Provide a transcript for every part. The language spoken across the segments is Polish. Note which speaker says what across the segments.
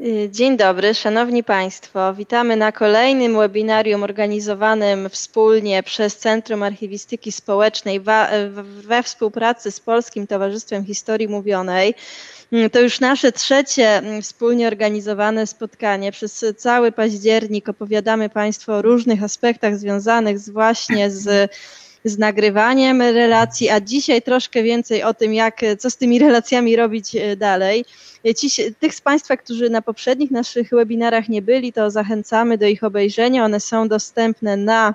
Speaker 1: Y, dzień dobry, Szanowni Państwo. Witamy na kolejnym webinarium organizowanym wspólnie przez Centrum Archiwistyki Społecznej we współpracy z Polskim Towarzystwem Historii Mówionej. Y, to już nasze trzecie y, wspólnie organizowane spotkanie. Przez cały październik opowiadamy Państwu o różnych aspektach związanych właśnie z z nagrywaniem relacji, a dzisiaj troszkę więcej o tym, jak, co z tymi relacjami robić e, dalej. E, ci, tych z Państwa, którzy na poprzednich naszych webinarach nie byli, to zachęcamy do ich obejrzenia. One są dostępne na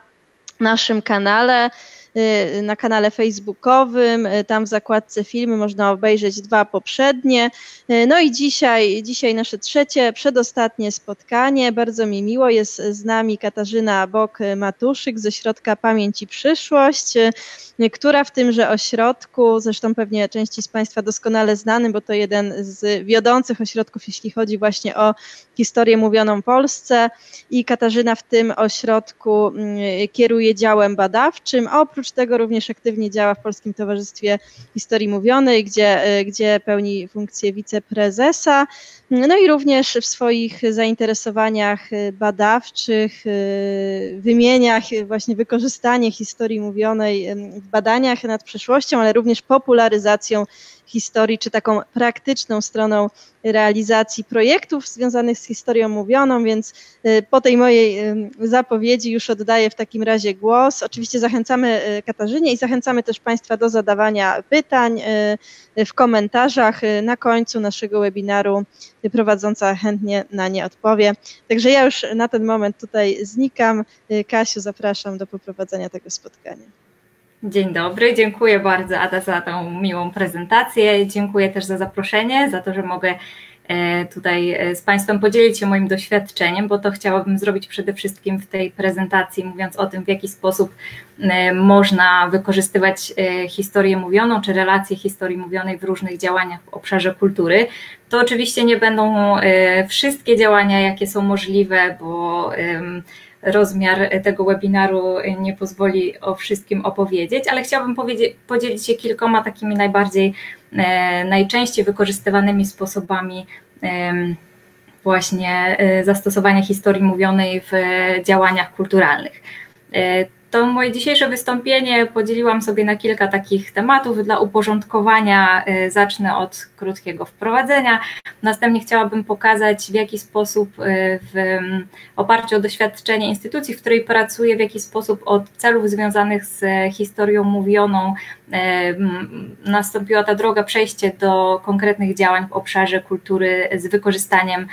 Speaker 1: naszym kanale. Y, na kanale facebookowym, y, tam w zakładce filmy można obejrzeć dwa poprzednie. Y, no i dzisiaj, dzisiaj nasze trzecie, przedostatnie spotkanie. Bardzo mi miło, jest z nami Katarzyna Bok-Matuszyk ze Środka Pamięć i Przyszłość, która w tymże ośrodku, zresztą pewnie części z Państwa doskonale znanym, bo to jeden z wiodących ośrodków, jeśli chodzi właśnie o historię mówioną Polsce i Katarzyna w tym ośrodku mm, kieruje działem badawczym, a oprócz tego również aktywnie działa w Polskim Towarzystwie Historii Mówionej, gdzie, gdzie pełni funkcję wiceprezesa. No i również w swoich zainteresowaniach badawczych, wymieniach właśnie wykorzystanie historii mówionej w badaniach nad przeszłością, ale również popularyzacją historii, czy taką praktyczną stroną realizacji projektów związanych z historią mówioną, więc y, po tej mojej y, zapowiedzi już oddaję w takim razie głos. Oczywiście zachęcamy y, Katarzynie i zachęcamy też Państwa do zadawania pytań w komentarzach na końcu naszego webinaru. Prowadząca chętnie na nie odpowie. Także ja już na ten moment tutaj znikam. Kasiu, zapraszam do poprowadzenia tego spotkania.
Speaker 2: Dzień dobry, dziękuję bardzo Ada za tą miłą prezentację. Dziękuję też za zaproszenie, za to, że mogę e, tutaj e, z Państwem podzielić się moim doświadczeniem, bo to chciałabym zrobić przede wszystkim w tej prezentacji, mówiąc o tym, w jaki sposób e, można wykorzystywać historię mówioną czy relacje historii mówionej w różnych działaniach w obszarze kultury. To oczywiście nie będą wszystkie działania, jakie są możliwe, bo rozmiar tego webinaru nie pozwoli o wszystkim opowiedzieć, ale chciałabym podzielić się kilkoma takimi najbardziej, e, najczęściej wykorzystywanymi sposobami właśnie e, zastosowania historii mówionej w działaniach kulturalnych. E, to moje dzisiejsze wystąpienie podzieliłam sobie na kilka takich tematów. Dla uporządkowania y, zacznę od krótkiego wprowadzenia. Następnie chciałabym pokazać, w jaki sposób y, w oparciu o doświadczenie instytucji, w której pracuję, w jaki sposób od celów związanych z historią mówioną nastąpiła ta droga przejście do konkretnych działań w obszarze kultury z wykorzystaniem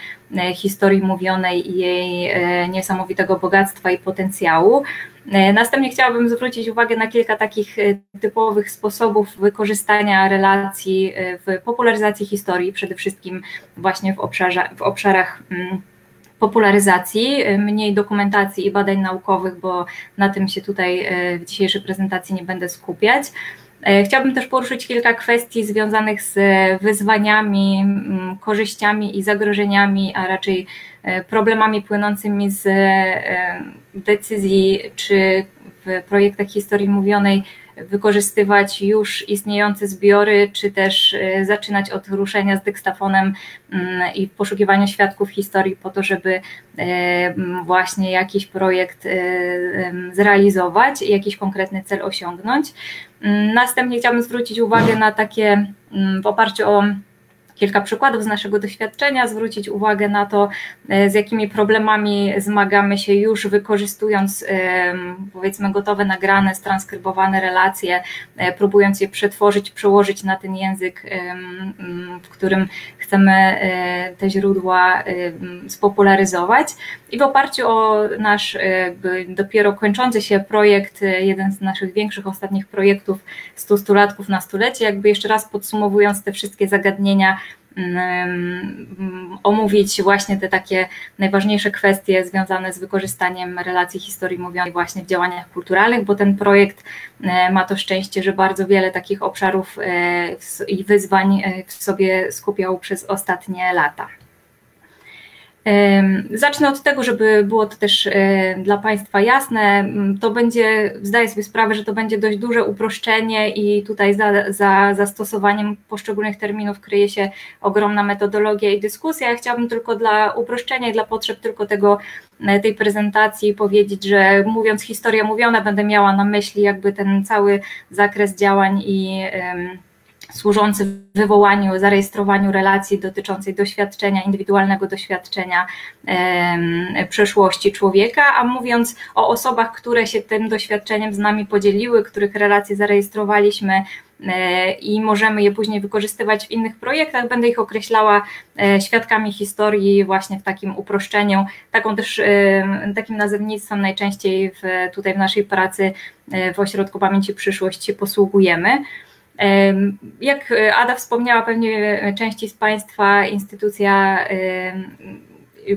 Speaker 2: historii mówionej i jej niesamowitego bogactwa i potencjału. E, następnie chciałabym zwrócić uwagę na kilka takich e, typowych sposobów wykorzystania relacji e, w popularyzacji historii, przede wszystkim właśnie w, obszarze, w obszarach mm, popularyzacji, mniej dokumentacji i badań naukowych, bo na tym się tutaj w dzisiejszej prezentacji nie będę skupiać. Chciałabym też poruszyć kilka kwestii związanych z wyzwaniami, mm, korzyściami i zagrożeniami, a raczej problemami płynącymi z decyzji, czy w projektach historii mówionej wykorzystywać już istniejące zbiory, czy też e, zaczynać od ruszenia z dykstafonem mm, i poszukiwania świadków historii po to, żeby e, właśnie jakiś projekt e, zrealizować i jakiś konkretny cel osiągnąć. Następnie chciałabym zwrócić uwagę na takie mm, w oparciu o kilka przykładów z naszego doświadczenia, zwrócić uwagę na to, e, z jakimi problemami zmagamy się już wykorzystując powiedzmy gotowe, nagrane, transkrybowane relacje, e, próbując je przetworzyć, przełożyć na ten język, w którym chcemy e, te źródła spopularyzować. I w oparciu o nasz dopiero kończący się projekt, jeden z naszych większych ostatnich projektów 100 stulatków na stulecie, jakby jeszcze raz podsumowując te wszystkie zagadnienia, omówić właśnie te takie najważniejsze kwestie związane z wykorzystaniem relacji historii mówionej właśnie w działaniach kulturalnych, bo ten projekt e, ma to szczęście, że bardzo wiele takich obszarów e, i wyzwań e, w sobie skupiał przez ostatnie lata. Zacznę od tego, żeby było to też dla Państwa jasne. To będzie, zdaję sobie sprawę, że to będzie dość duże uproszczenie i tutaj za, za zastosowaniem poszczególnych terminów kryje się ogromna metodologia i dyskusja. Ja chciałabym tylko dla uproszczenia i dla potrzeb tylko tego, e, tej prezentacji powiedzieć, że mówiąc historia mówiona, będę miała na myśli jakby ten cały zakres działań i służący wywołaniu, zarejestrowaniu relacji dotyczącej doświadczenia, indywidualnego doświadczenia przeszłości człowieka, a mówiąc o osobach, które się tym doświadczeniem z nami podzieliły, których relacje zarejestrowaliśmy e, i możemy je później wykorzystywać w innych projektach, będę ich określała e, świadkami historii właśnie w takim uproszczeniu, taką też, e, takim nazewnictwem najczęściej w, tutaj w naszej pracy w Ośrodku Pamięci Przyszłość się posługujemy. Jak Ada wspomniała, pewnie części z Państwa instytucja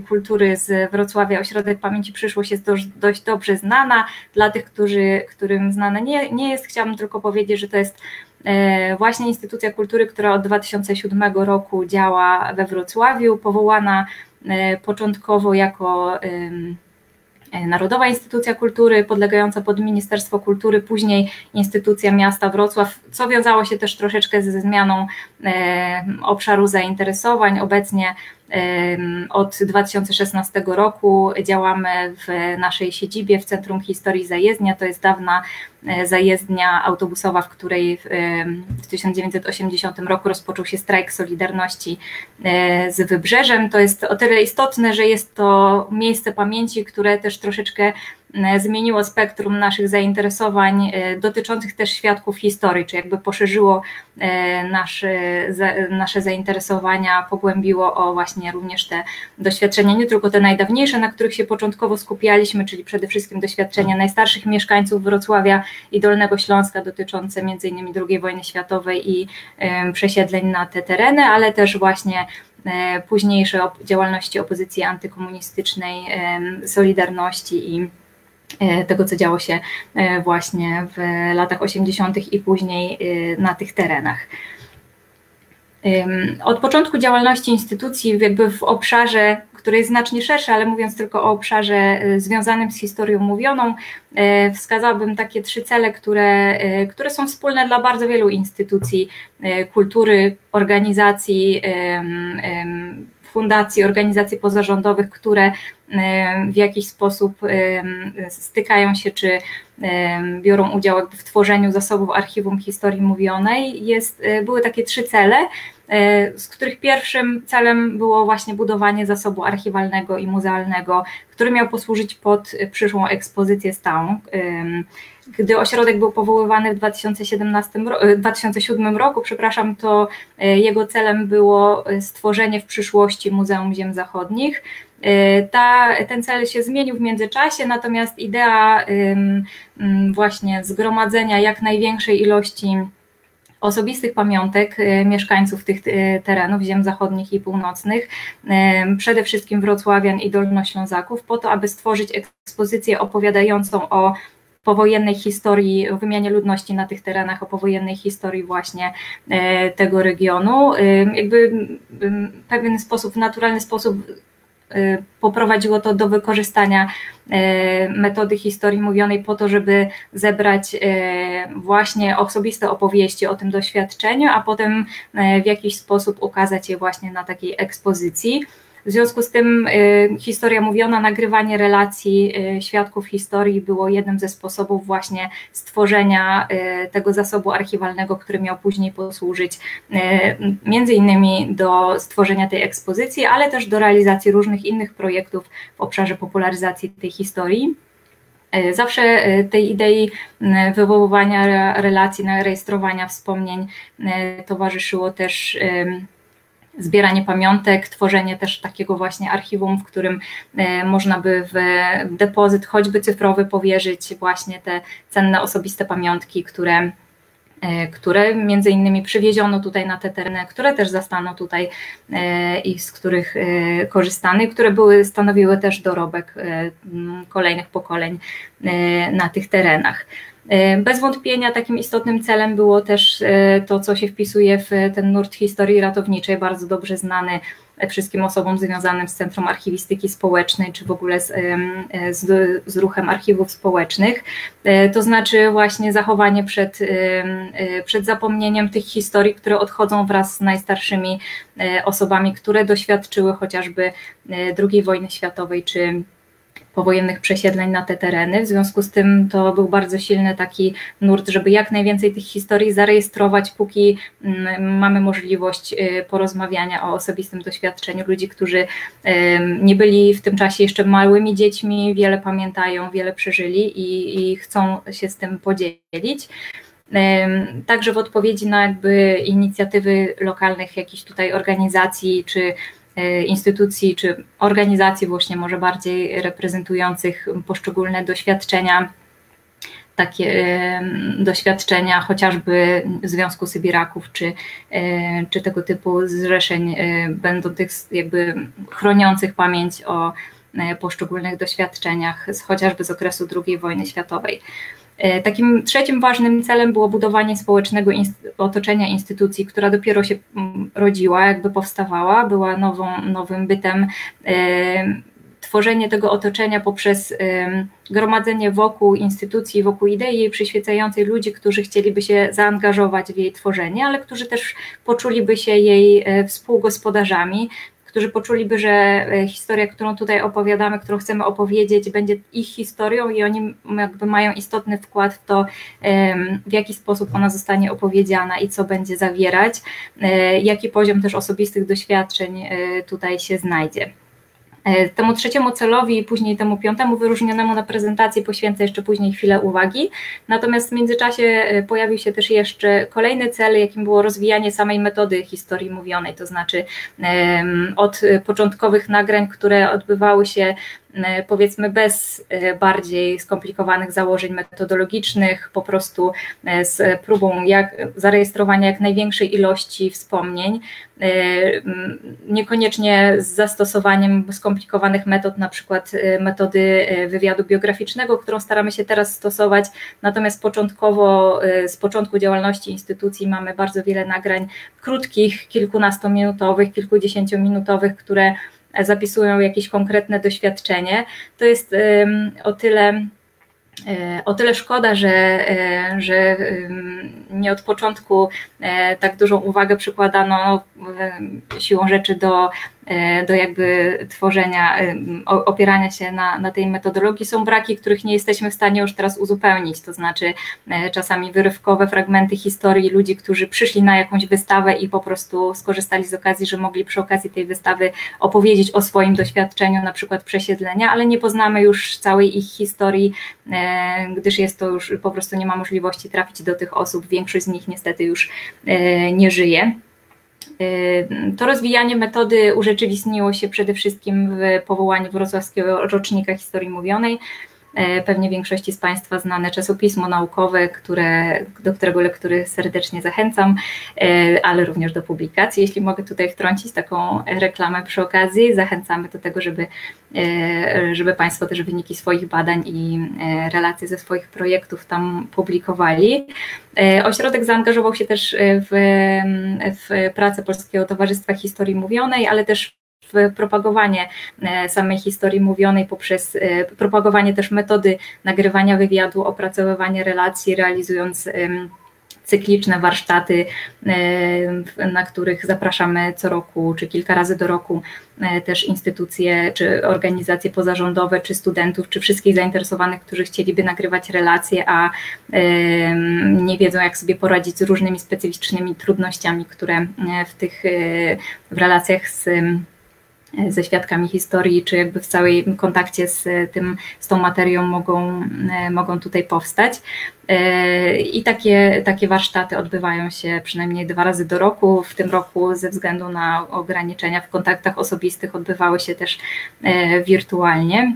Speaker 2: kultury z Wrocławia, Ośrodek Pamięci Przyszłość jest dość, dobrze znana. Dla tych, którzy, którym znane nie, nie jest, chciałabym tylko powiedzieć, że to jest e, właśnie instytucja kultury, która od 2007 roku działa we Wrocławiu, powołana e, początkowo jako Narodowa Instytucja Kultury, podlegająca pod Ministerstwo Kultury, później Instytucja Miasta Wrocław, co wiązało się też troszeczkę ze zmianą e, obszaru zainteresowań. Obecnie od 2016 roku działamy w naszej siedzibie w Centrum Historii Zajezdnia. To jest dawna e, zajezdnia autobusowa, w której w 1980 roku rozpoczął się strajk Solidarności e, z Wybrzeżem. To jest o tyle istotne, że jest to miejsce pamięci, które też troszeczkę zmieniło spektrum naszych zainteresowań e, dotyczących też świadków historii, czy jakby poszerzyło e, nasze, zainteresowania, pogłębiło o właśnie również te doświadczenia, nie tylko te najdawniejsze, na których się początkowo skupialiśmy, czyli przede wszystkim doświadczenia najstarszych mieszkańców Wrocławia i Dolnego Śląska dotyczące m.in. II wojny światowej i przesiedleń na te tereny, ale też właśnie późniejszej działalności opozycji antykomunistycznej, Solidarności i E, tego, co działo się e, właśnie w latach 80. i później e, na tych terenach. Od początku działalności instytucji, jakby w obszarze, który jest znacznie szerszy, ale mówiąc tylko o obszarze związanym z historią mówioną, wskazałabym takie trzy cele, które, które są wspólne dla bardzo wielu instytucji kultury, organizacji, fundacji, organizacji pozarządowych, które w jakiś sposób stykają się czy biorą udział w tworzeniu zasobów archiwum historii mówionej. Jest, e, były takie trzy cele, e, z których pierwszym celem było właśnie budowanie zasobu archiwalnego i muzealnego, który miał posłużyć pod przyszłą ekspozycję stałą. Gdy ośrodek był powoływany w 2017, 2007 e, roku, przepraszam, to jego celem było stworzenie w przyszłości Muzeum Ziem Zachodnich. Ta, ten cel się zmienił w międzyczasie, natomiast idea właśnie zgromadzenia jak największej ilości osobistych pamiątek mieszkańców tych terenów, ziem zachodnich i północnych, przede wszystkim wrocławian i dolnoślązaków, po to, aby stworzyć ekspozycję opowiadającą o powojennej historii, o wymianie ludności na tych terenach, o powojennej historii właśnie tego regionu. Jakby w pewien sposób, w naturalny sposób Y, poprowadziło to do wykorzystania metody historii mówionej po to, żeby zebrać właśnie osobiste opowieści o tym doświadczeniu, a potem w jakiś sposób ukazać je właśnie na takiej ekspozycji. W związku z tym y, historia mówiona, nagrywanie relacji y, świadków historii było jednym ze sposobów właśnie stworzenia y, tego zasobu archiwalnego, który miał później posłużyć między innymi do stworzenia tej ekspozycji, ale też do realizacji różnych innych projektów w obszarze popularyzacji tej historii. Zawsze tej idei wywoływania relacji, rejestrowania wspomnień towarzyszyło też zbieranie pamiątek, tworzenie też takiego właśnie archiwum, w którym e, można by w depozyt choćby cyfrowy powierzyć właśnie te cenne osobiste pamiątki, które e, które między innymi przywieziono tutaj na te tereny, które też zastano tutaj e, i z których korzystano, które były, stanowiły też dorobek kolejnych pokoleń na tych terenach. E, bez wątpienia takim istotnym celem było też e, to, co się wpisuje w ten nurt historii ratowniczej, bardzo dobrze znany wszystkim osobom związanym z Centrum Archiwistyki Społecznej, czy w ogóle z, z, z ruchem archiwów społecznych. To znaczy właśnie zachowanie przed, przed zapomnieniem tych historii, które odchodzą wraz z najstarszymi osobami, które doświadczyły chociażby II wojny światowej czy powojennych przesiedleń na te tereny. W związku z tym to był bardzo silny taki nurt, żeby jak najwięcej tych historii zarejestrować, póki mm, mamy możliwość y, porozmawiania o osobistym doświadczeniu ludzi, którzy nie byli w tym czasie jeszcze małymi dziećmi, wiele pamiętają, wiele przeżyli i, i chcą się z tym podzielić. Także w odpowiedzi na jakby inicjatywy lokalnych jakichś tutaj organizacji czy instytucji czy organizacji właśnie może bardziej reprezentujących poszczególne doświadczenia, takie doświadczenia chociażby Związku Sybiraków czy, e, czy tego typu zrzeszeń e, będących jakby chroniących pamięć o poszczególnych doświadczeniach, chociażby z okresu II wojny światowej. E, takim trzecim ważnym celem było budowanie społecznego otoczenia instytucji, która dopiero się mm, rodziła, jakby powstawała, była nową, nowym bytem. E, tworzenie tego otoczenia poprzez gromadzenie wokół instytucji, wokół idei jej przyświecającej ludzi, którzy chcieliby się zaangażować w jej tworzenie, ale którzy też poczuliby się jej e, współgospodarzami, którzy poczuliby, że e, historia, którą tutaj opowiadamy, którą chcemy opowiedzieć, będzie ich historią i oni jakby mają istotny wkład w to, w jaki sposób ona zostanie opowiedziana i co będzie zawierać, e, jaki poziom też osobistych doświadczeń e, tutaj się znajdzie. E, temu trzeciemu celowi i później temu piątemu wyróżnionemu na prezentacji poświęcę jeszcze później chwilę uwagi. Natomiast w międzyczasie e, pojawił się też jeszcze kolejny cel, jakim było rozwijanie samej metody historii mówionej, to znaczy od początkowych nagrań, które odbywały się powiedzmy bez e, bardziej skomplikowanych założeń metodologicznych, po prostu e, z próbą jak, zarejestrowania jak największej ilości wspomnień, niekoniecznie z zastosowaniem skomplikowanych metod, na przykład metody wywiadu biograficznego, którą staramy się teraz stosować, natomiast początkowo, z początku działalności instytucji mamy bardzo wiele nagrań krótkich, kilkunastominutowych, kilkudziesięciominutowych, które zapisują jakieś konkretne doświadczenie, to jest o tyle e, o tyle szkoda, że, e, że nie od początku e, tak dużą uwagę przykładano siłą rzeczy do do jakby tworzenia, e, opierania się na, na tej metodologii. Są braki, których nie jesteśmy w stanie już teraz uzupełnić, to znaczy e, czasami wyrywkowe fragmenty historii ludzi, którzy przyszli na jakąś wystawę i po prostu skorzystali z okazji, że mogli przy okazji tej wystawy opowiedzieć o swoim doświadczeniu, na przykład przesiedlenia, ale nie poznamy już całej ich historii, gdyż jest to już po prostu nie ma możliwości trafić do tych osób, większość z nich niestety już nie żyje. Y, to rozwijanie metody urzeczywistniło się przede wszystkim w powołaniu Wrocławskiego Rocznika Historii Mówionej, pewnie większości z Państwa znane czasopismo naukowe, które, do którego lektury serdecznie zachęcam, e, ale również do publikacji. Jeśli mogę tutaj wtrącić taką reklamę przy okazji, zachęcamy do tego, żeby, e, żeby Państwo też wyniki swoich badań i relacje ze swoich projektów tam publikowali. Ośrodek zaangażował się też w, w pracę Polskiego Towarzystwa Historii Mówionej, ale też w propagowanie e, samej historii mówionej poprzez e, propagowanie też metody nagrywania wywiadu, opracowywanie relacji, realizując cykliczne warsztaty, e, na których zapraszamy co roku czy kilka razy do roku też instytucje, czy organizacje pozarządowe, czy studentów, czy wszystkich zainteresowanych, którzy chcieliby nagrywać relacje, a nie wiedzą, jak sobie poradzić z różnymi specyficznymi trudnościami, które w tych w relacjach z ze świadkami historii, czy jakby w całej kontakcie z tym, z tą materią mogą, e, mogą tutaj powstać. E, I takie, takie warsztaty odbywają się przynajmniej dwa razy do roku. W tym roku ze względu na ograniczenia w kontaktach osobistych odbywały się też e, wirtualnie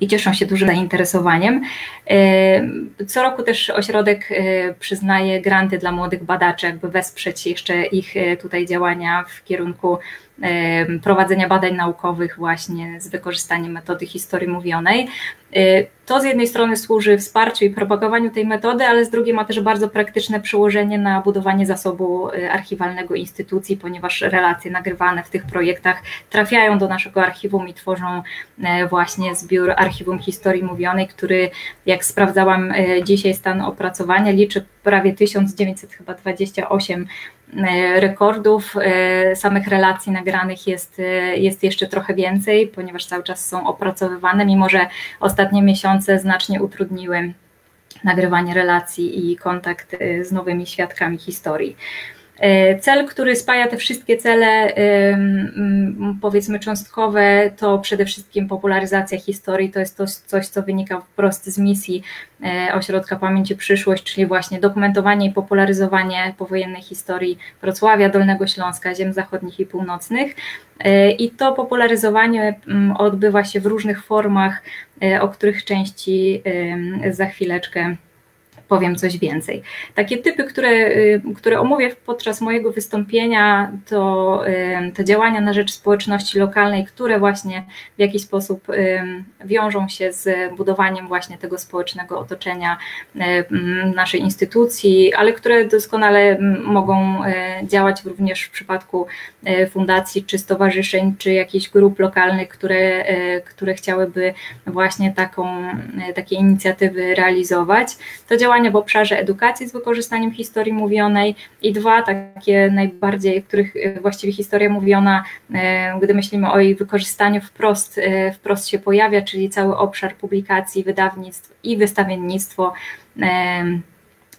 Speaker 2: i cieszą się dużym zainteresowaniem. Co roku też ośrodek przyznaje granty dla młodych badaczy, jakby wesprzeć jeszcze ich tutaj działania w kierunku prowadzenia badań naukowych właśnie z wykorzystaniem metody historii mówionej. Y, to z jednej strony służy wsparciu i propagowaniu tej metody, ale z drugiej ma też bardzo praktyczne przełożenie na budowanie zasobu y, archiwalnego instytucji, ponieważ relacje nagrywane w tych projektach trafiają do naszego archiwum i tworzą y, właśnie zbiór Archiwum Historii Mówionej, który jak sprawdzałam dzisiaj stan opracowania liczy prawie 1928 rekordów. Samych relacji nagranych jest, jest jeszcze trochę więcej, ponieważ cały czas są opracowywane, mimo że ostatnie miesiące znacznie utrudniły nagrywanie relacji i kontakt z nowymi świadkami historii. Y, cel, który spaja te wszystkie cele, powiedzmy cząstkowe, to przede wszystkim popularyzacja historii. To jest to coś, co wynika wprost z misji y, Ośrodka Pamięci Przyszłość, czyli właśnie dokumentowanie i popularyzowanie powojennej historii Wrocławia, Dolnego Śląska, ziem zachodnich i północnych. I to popularyzowanie odbywa się w różnych formach, E, o których części za chwileczkę powiem coś więcej. Takie typy, które, y, które omówię podczas mojego wystąpienia, to, to działania na rzecz społeczności lokalnej, które właśnie w jakiś sposób wiążą się z budowaniem właśnie tego społecznego otoczenia naszej instytucji, ale które doskonale mogą działać również w przypadku fundacji, czy stowarzyszeń, czy jakichś grup lokalnych, które, które chciałyby właśnie taką, takie inicjatywy realizować. To działania działania w obszarze edukacji z wykorzystaniem historii mówionej i dwa takie najbardziej, których e, właściwie historia mówiona, e, gdy myślimy o jej wykorzystaniu wprost, e, wprost się pojawia, czyli cały obszar publikacji, wydawnictw i wystawiennictwo,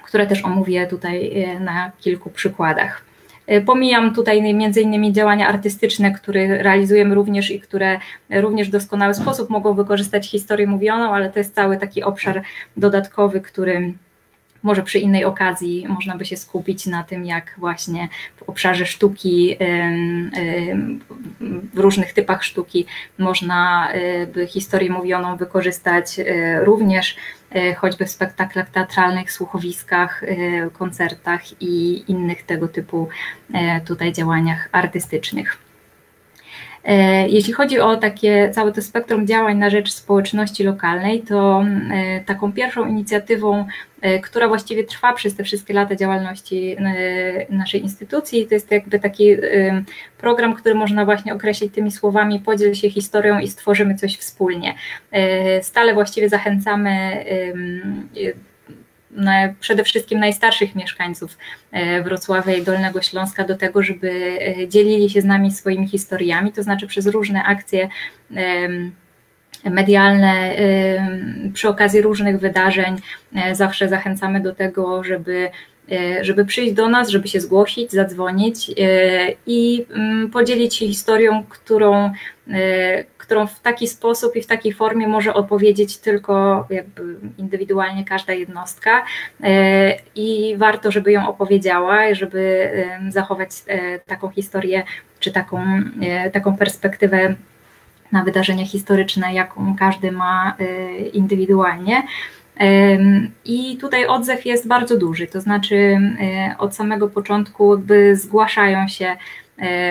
Speaker 2: które też omówię tutaj na kilku przykładach. Pomijam tutaj między innymi działania artystyczne, które realizujemy również i które również w doskonały sposób mogą wykorzystać historię mówioną, ale to jest cały taki obszar dodatkowy, który może przy innej okazji można by się skupić na tym, jak właśnie w obszarze sztuki, w różnych typach sztuki można y, by historię mówioną wykorzystać y, również y, choćby w spektaklach teatralnych, słuchowiskach, koncertach i innych tego typu tutaj działaniach artystycznych. E, jeśli chodzi o takie całe to spektrum działań na rzecz społeczności lokalnej, to e, taką pierwszą inicjatywą, e, która właściwie trwa przez te wszystkie lata działalności naszej instytucji, to jest jakby taki program, który można właśnie określić tymi słowami podziel się historią i stworzymy coś wspólnie. Stale właściwie zachęcamy przede wszystkim najstarszych mieszkańców e, Wrocławia i Dolnego Śląska do tego, żeby e, dzielili się z nami swoimi historiami, to znaczy przez różne akcje medialne przy okazji różnych wydarzeń. E, zawsze zachęcamy do tego, żeby żeby przyjść do nas, żeby się zgłosić, zadzwonić i mm, podzielić się historią, którą którą w taki sposób i w takiej formie może opowiedzieć tylko indywidualnie każda jednostka e, i warto, żeby ją opowiedziała, żeby zachować e, taką historię czy taką, e, taką perspektywę na wydarzenia historyczne, jaką każdy ma indywidualnie. I tutaj odzew jest bardzo duży, to znaczy od samego początku jakby zgłaszają się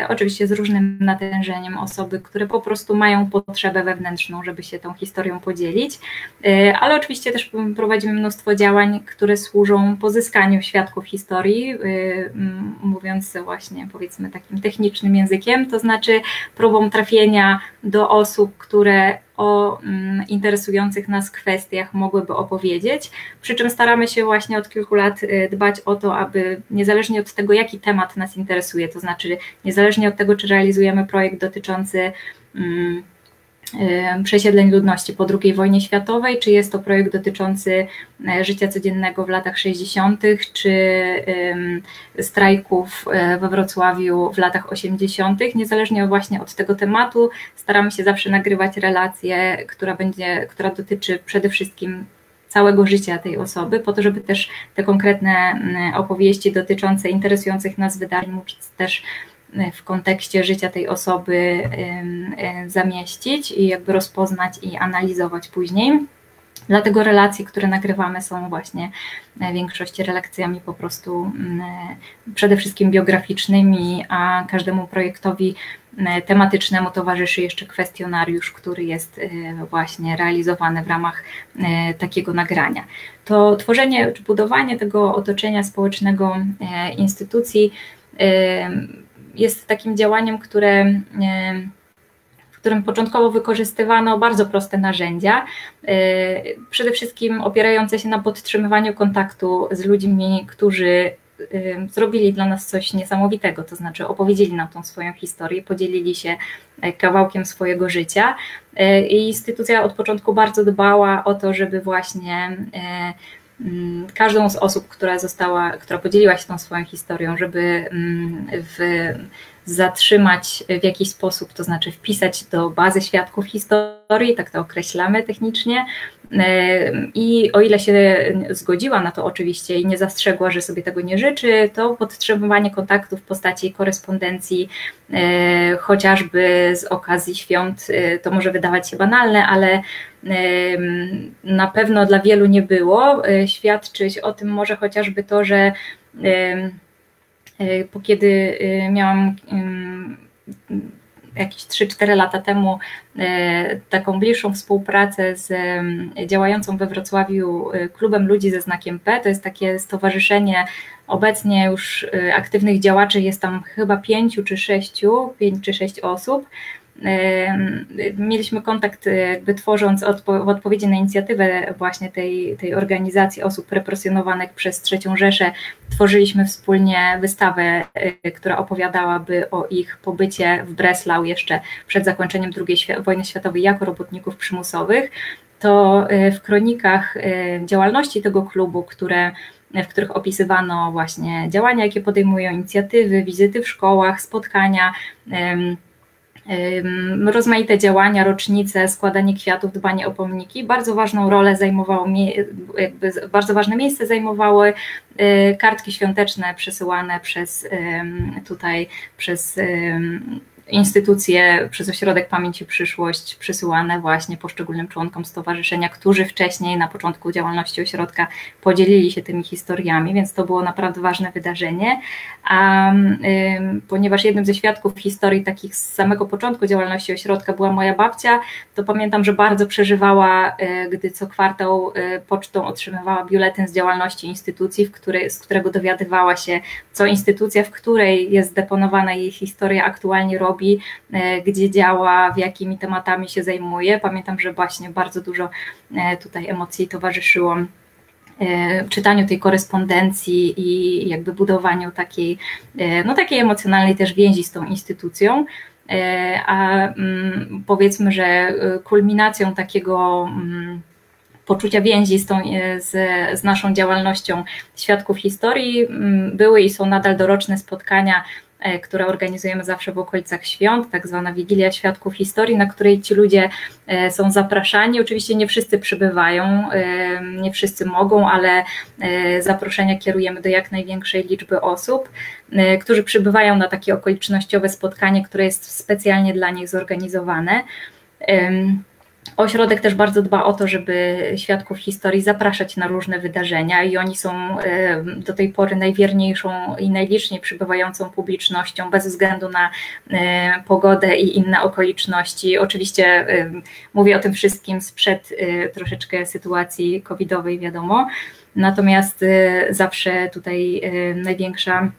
Speaker 2: oczywiście z różnym natężeniem osoby, które po prostu mają potrzebę wewnętrzną, żeby się tą historią podzielić, e, ale oczywiście też prowadzimy mnóstwo działań, które służą pozyskaniu świadków historii, e, mówiąc właśnie powiedzmy takim technicznym językiem, to znaczy próbą trafienia do osób, które o mm, interesujących nas kwestiach mogłyby opowiedzieć. Przy czym staramy się właśnie od kilku lat y, dbać o to, aby niezależnie od tego, jaki temat nas interesuje, to znaczy niezależnie od tego, czy realizujemy projekt dotyczący mm, przesiedleń ludności po II wojnie światowej, czy jest to projekt dotyczący y, życia codziennego w latach 60., czy strajków y, we Wrocławiu w latach 80., niezależnie właśnie od tego tematu, staramy się zawsze nagrywać relację, która będzie, która dotyczy przede wszystkim całego życia tej osoby, po to, żeby też te konkretne opowieści dotyczące interesujących nas wydarzeń móc też w kontekście życia tej osoby zamieścić i jakby rozpoznać i analizować później. Dlatego relacje, które nagrywamy, są właśnie w większości relacjami po prostu przede wszystkim biograficznymi, a każdemu projektowi tematycznemu towarzyszy jeszcze kwestionariusz, który jest właśnie realizowany w ramach takiego nagrania. To tworzenie czy budowanie tego otoczenia społecznego instytucji jest takim działaniem, które w którym początkowo wykorzystywano bardzo proste narzędzia, przede wszystkim opierające się na podtrzymywaniu kontaktu z ludźmi, którzy zrobili dla nas coś niesamowitego, to znaczy opowiedzieli nam tą swoją historię, podzielili się e, kawałkiem swojego życia. E, I instytucja od początku bardzo dbała o to, żeby właśnie e, każdą z osób, która została, która podzieliła się tą swoją historią, żeby mm, w zatrzymać w jakiś sposób, to znaczy wpisać do bazy świadków historii, tak to określamy technicznie. I o ile się zgodziła na to oczywiście i nie zastrzegła, że sobie tego nie życzy, to podtrzymywanie kontaktu w postaci korespondencji, e, chociażby z okazji świąt, e, to może wydawać się banalne, ale na pewno dla wielu nie było. E, świadczyć o tym może chociażby to, że po kiedy miałam jakieś 3-4 lata temu taką bliższą współpracę z działającą we Wrocławiu klubem ludzi ze znakiem P. To jest takie stowarzyszenie obecnie już aktywnych działaczy, jest tam chyba pięciu czy sześciu, pięć czy sześć osób. Mieliśmy kontakt, e, jakby tworząc odpo w odpowiedzi na inicjatywę właśnie tej, tej organizacji osób represjonowanych przez III Rzeszę, tworzyliśmy wspólnie wystawę, e, która opowiadałaby o ich pobycie w Breslau jeszcze przed zakończeniem II wojny światowej jako robotników przymusowych. To e, w kronikach działalności tego klubu, które w których opisywano właśnie działania, jakie podejmują inicjatywy, wizyty w szkołach, spotkania, rozmaite działania, rocznice, składanie kwiatów, dbanie o pomniki. Bardzo ważną rolę zajmowało, jakby bardzo ważne miejsce zajmowały y, kartki świąteczne przesyłane przez tutaj przez instytucje przez Ośrodek Pamięci Przyszłość przysyłane właśnie poszczególnym członkom stowarzyszenia, którzy wcześniej na początku działalności ośrodka podzielili się tymi historiami, więc to było naprawdę ważne wydarzenie. A ponieważ jednym ze świadków historii takich z samego początku działalności ośrodka była moja babcia, to pamiętam, że bardzo przeżywała, y, gdy co kwartał y, pocztą otrzymywała biuletyn z działalności instytucji, w z którego dowiadywała się, co instytucja, w której jest deponowana jej historia, aktualnie robi robi, e, gdzie działa, w jakimi tematami się zajmuje. Pamiętam, że właśnie bardzo dużo e, tutaj emocji towarzyszyło e, czytaniu tej korespondencji i jakby budowaniu takiej, no takiej emocjonalnej też więzi z tą instytucją. A mm, powiedzmy, że kulminacją takiego mm, poczucia więzi z, tą, z, z naszą działalnością świadków historii mm, były i są nadal doroczne spotkania które organizujemy zawsze w okolicach świąt, tak zwana Wigilia Świadków Historii, na której ci ludzie e, są zapraszani. Oczywiście nie wszyscy przybywają, e, nie wszyscy mogą, ale zaproszenia kierujemy do jak największej liczby osób, którzy przybywają na takie okolicznościowe spotkanie, które jest specjalnie dla nich zorganizowane. Ośrodek też bardzo dba o to, żeby świadków historii zapraszać na różne wydarzenia i oni są e, do tej pory najwierniejszą i najliczniej przybywającą publicznością bez względu na e, pogodę i inne okoliczności. Oczywiście e, mówię o tym wszystkim sprzed troszeczkę sytuacji covidowej, wiadomo. Natomiast zawsze tutaj największa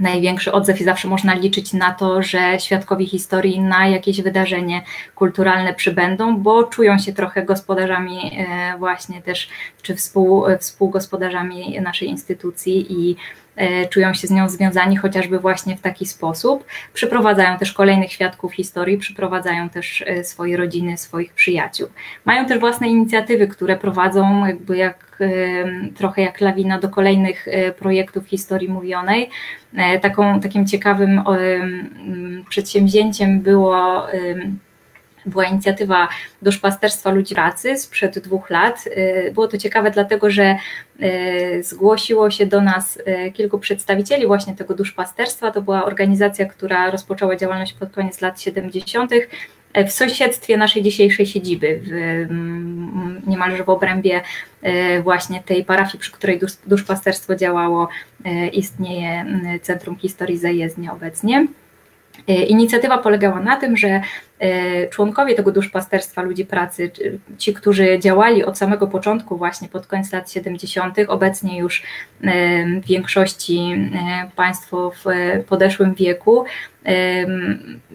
Speaker 2: największy odzew i zawsze można liczyć na to, że świadkowie historii na jakieś wydarzenie kulturalne przybędą, bo czują się trochę gospodarzami e, właśnie też, czy współ, współgospodarzami naszej instytucji i E, czują się z nią związani chociażby właśnie w taki sposób. Przyprowadzają też kolejnych świadków historii, przyprowadzają też e, swoje rodziny, swoich przyjaciół. Mają też własne inicjatywy, które prowadzą jakby jak e, trochę jak lawina do kolejnych projektów historii mówionej. Taką, takim ciekawym przedsięwzięciem było była inicjatywa duszpasterstwa ludzi pracy sprzed dwóch lat. Y, było to ciekawe, dlatego że y, zgłosiło się do nas y, kilku przedstawicieli właśnie tego duszpasterstwa. To była organizacja, która rozpoczęła działalność pod koniec lat 70. w sąsiedztwie naszej dzisiejszej siedziby, w, mm, niemalże w obrębie właśnie tej parafii, przy której duszpasterstwo działało, istnieje Centrum Historii Zajezdnie obecnie. Inicjatywa polegała na tym, że członkowie tego duszpasterstwa ludzi pracy, ci, którzy działali od samego początku, właśnie pod koniec lat 70., obecnie już w większości państwo w podeszłym wieku,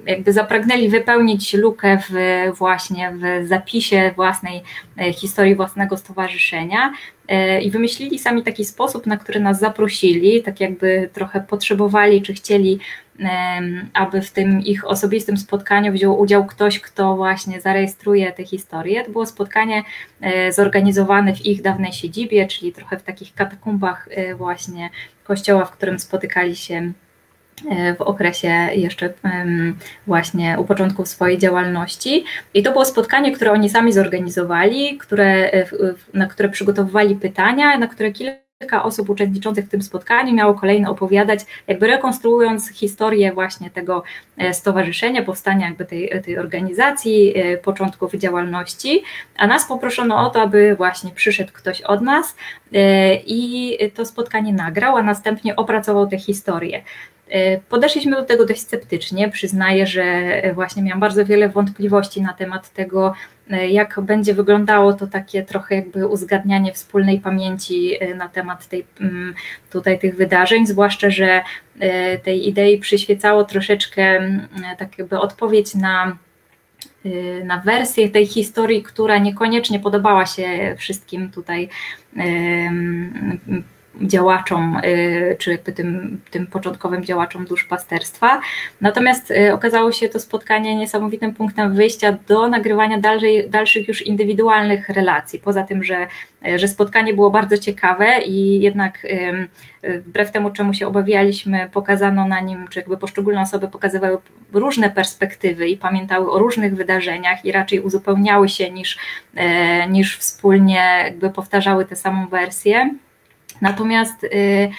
Speaker 2: jakby zapragnęli wypełnić lukę w, właśnie w zapisie własnej e, historii własnego stowarzyszenia e, i wymyślili sami taki sposób, na który nas zaprosili, tak jakby trochę potrzebowali czy chcieli, aby w tym ich osobistym spotkaniu wziął udział ktoś, kto właśnie zarejestruje te historie. To było spotkanie e, zorganizowane w ich dawnej siedzibie, czyli trochę w takich katakumbach właśnie kościoła, w którym spotykali się E, w okresie jeszcze właśnie u początków swojej działalności. I to było spotkanie, które oni sami zorganizowali, które, e, na które przygotowywali pytania, na które kilka osób uczestniczących w tym spotkaniu miało kolejno opowiadać, jakby rekonstruując historię właśnie tego e, stowarzyszenia, powstania jakby tej, tej organizacji, początków działalności, a nas poproszono o to, aby właśnie przyszedł ktoś od nas i to spotkanie nagrał, a następnie opracował tę historię. E, podeszliśmy do tego dość sceptycznie. Przyznaję, że właśnie miałam bardzo wiele wątpliwości na temat tego, e, jak będzie wyglądało to takie trochę jakby uzgadnianie wspólnej pamięci e, na temat tej, mm, tutaj tych wydarzeń, zwłaszcza, że tej idei przyświecało troszeczkę mm, tak jakby odpowiedź na na wersję tej historii, która niekoniecznie podobała się wszystkim tutaj działaczom, y, czy jakby tym, tym początkowym działaczom duszpasterstwa. Natomiast y, okazało się to spotkanie niesamowitym punktem wyjścia do nagrywania dalszej, dalszych już indywidualnych relacji. Poza tym, że, y, że spotkanie było bardzo ciekawe i jednak wbrew temu, czemu się obawialiśmy, pokazano na nim, czy jakby poszczególne osoby pokazywały różne perspektywy i pamiętały o różnych wydarzeniach i raczej uzupełniały się niż, niż wspólnie jakby powtarzały tę samą wersję. Natomiast y,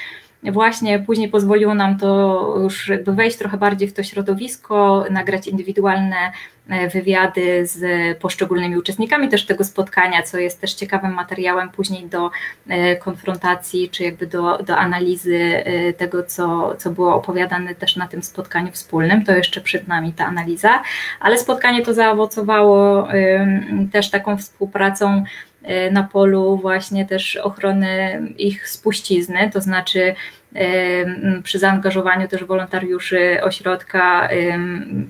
Speaker 2: właśnie później pozwoliło nam to już jakby wejść trochę bardziej w to środowisko, nagrać indywidualne e, wywiady z poszczególnymi uczestnikami też tego spotkania, co jest też ciekawym materiałem później do e, konfrontacji, czy jakby do, do analizy e, tego, co, co było opowiadane też na tym spotkaniu wspólnym. To jeszcze przed nami ta analiza, ale spotkanie to zaowocowało też taką współpracą na polu właśnie też ochrony ich spuścizny, to znaczy e, przy zaangażowaniu też wolontariuszy ośrodka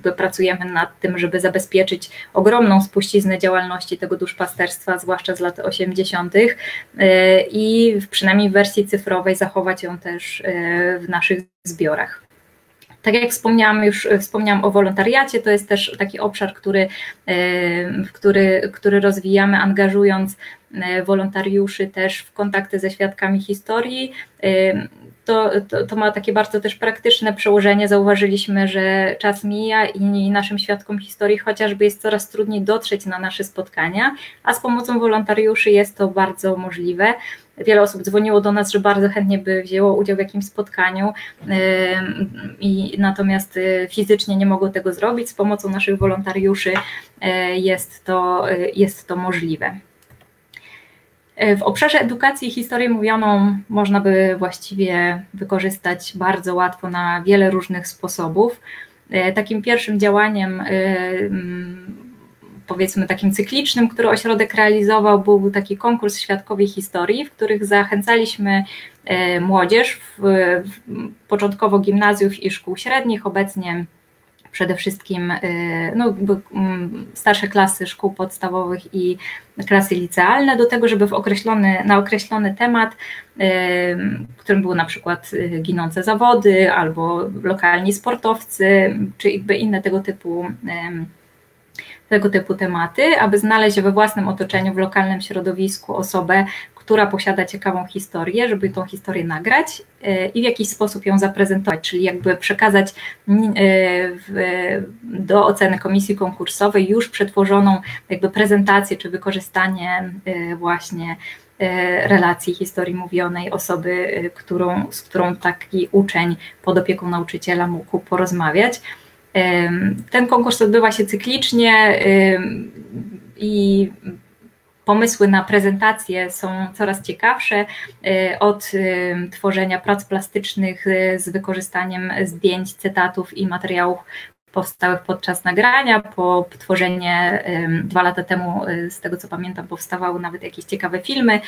Speaker 2: e, pracujemy nad tym, żeby zabezpieczyć ogromną spuściznę działalności tego duszpasterstwa, zwłaszcza z lat 80. i przynajmniej w wersji cyfrowej zachować ją też w naszych zbiorach. Tak jak wspomniałam już, wspomniałam o wolontariacie, to jest też taki obszar, który, który, który rozwijamy, angażując e, wolontariuszy też w kontakty ze świadkami historii. To, to, to, ma takie bardzo też praktyczne przełożenie. Zauważyliśmy, że czas mija i naszym świadkom historii chociażby jest coraz trudniej dotrzeć na nasze spotkania, a z pomocą wolontariuszy jest to bardzo możliwe. Wiele osób dzwoniło do nas, że bardzo chętnie by wzięło udział w jakimś spotkaniu, i natomiast y, fizycznie nie mogło tego zrobić. Z pomocą naszych wolontariuszy y, jest to, y, jest to możliwe. W obszarze edukacji historię mówioną można by właściwie wykorzystać bardzo łatwo na wiele różnych sposobów. Takim pierwszym działaniem powiedzmy takim cyklicznym, który ośrodek realizował, był taki konkurs świadkowej historii, w których zachęcaliśmy e, młodzież, w, początkowo gimnazjów i szkół średnich, obecnie przede wszystkim e, no, starsze klasy szkół podstawowych i klasy licealne, do tego, żeby w określony, na określony temat, e, którym były na przykład ginące zawody albo lokalni sportowcy, czy inne tego typu tego typu tematy, aby znaleźć we własnym otoczeniu, w lokalnym środowisku osobę, która posiada ciekawą historię, żeby tą historię nagrać e, i w jakiś sposób ją zaprezentować, czyli jakby przekazać e, do oceny komisji konkursowej już przetworzoną jakby prezentację czy wykorzystanie e, właśnie relacji historii mówionej osoby, którą, z którą taki uczeń pod opieką nauczyciela mógł porozmawiać. Ten konkurs odbywa się cyklicznie i pomysły na prezentacje są coraz ciekawsze, y, od tworzenia prac plastycznych y, z wykorzystaniem zdjęć, cytatów i materiałów powstałych podczas nagrania, po tworzenie dwa lata temu, z tego co pamiętam, powstawały nawet jakieś ciekawe filmy,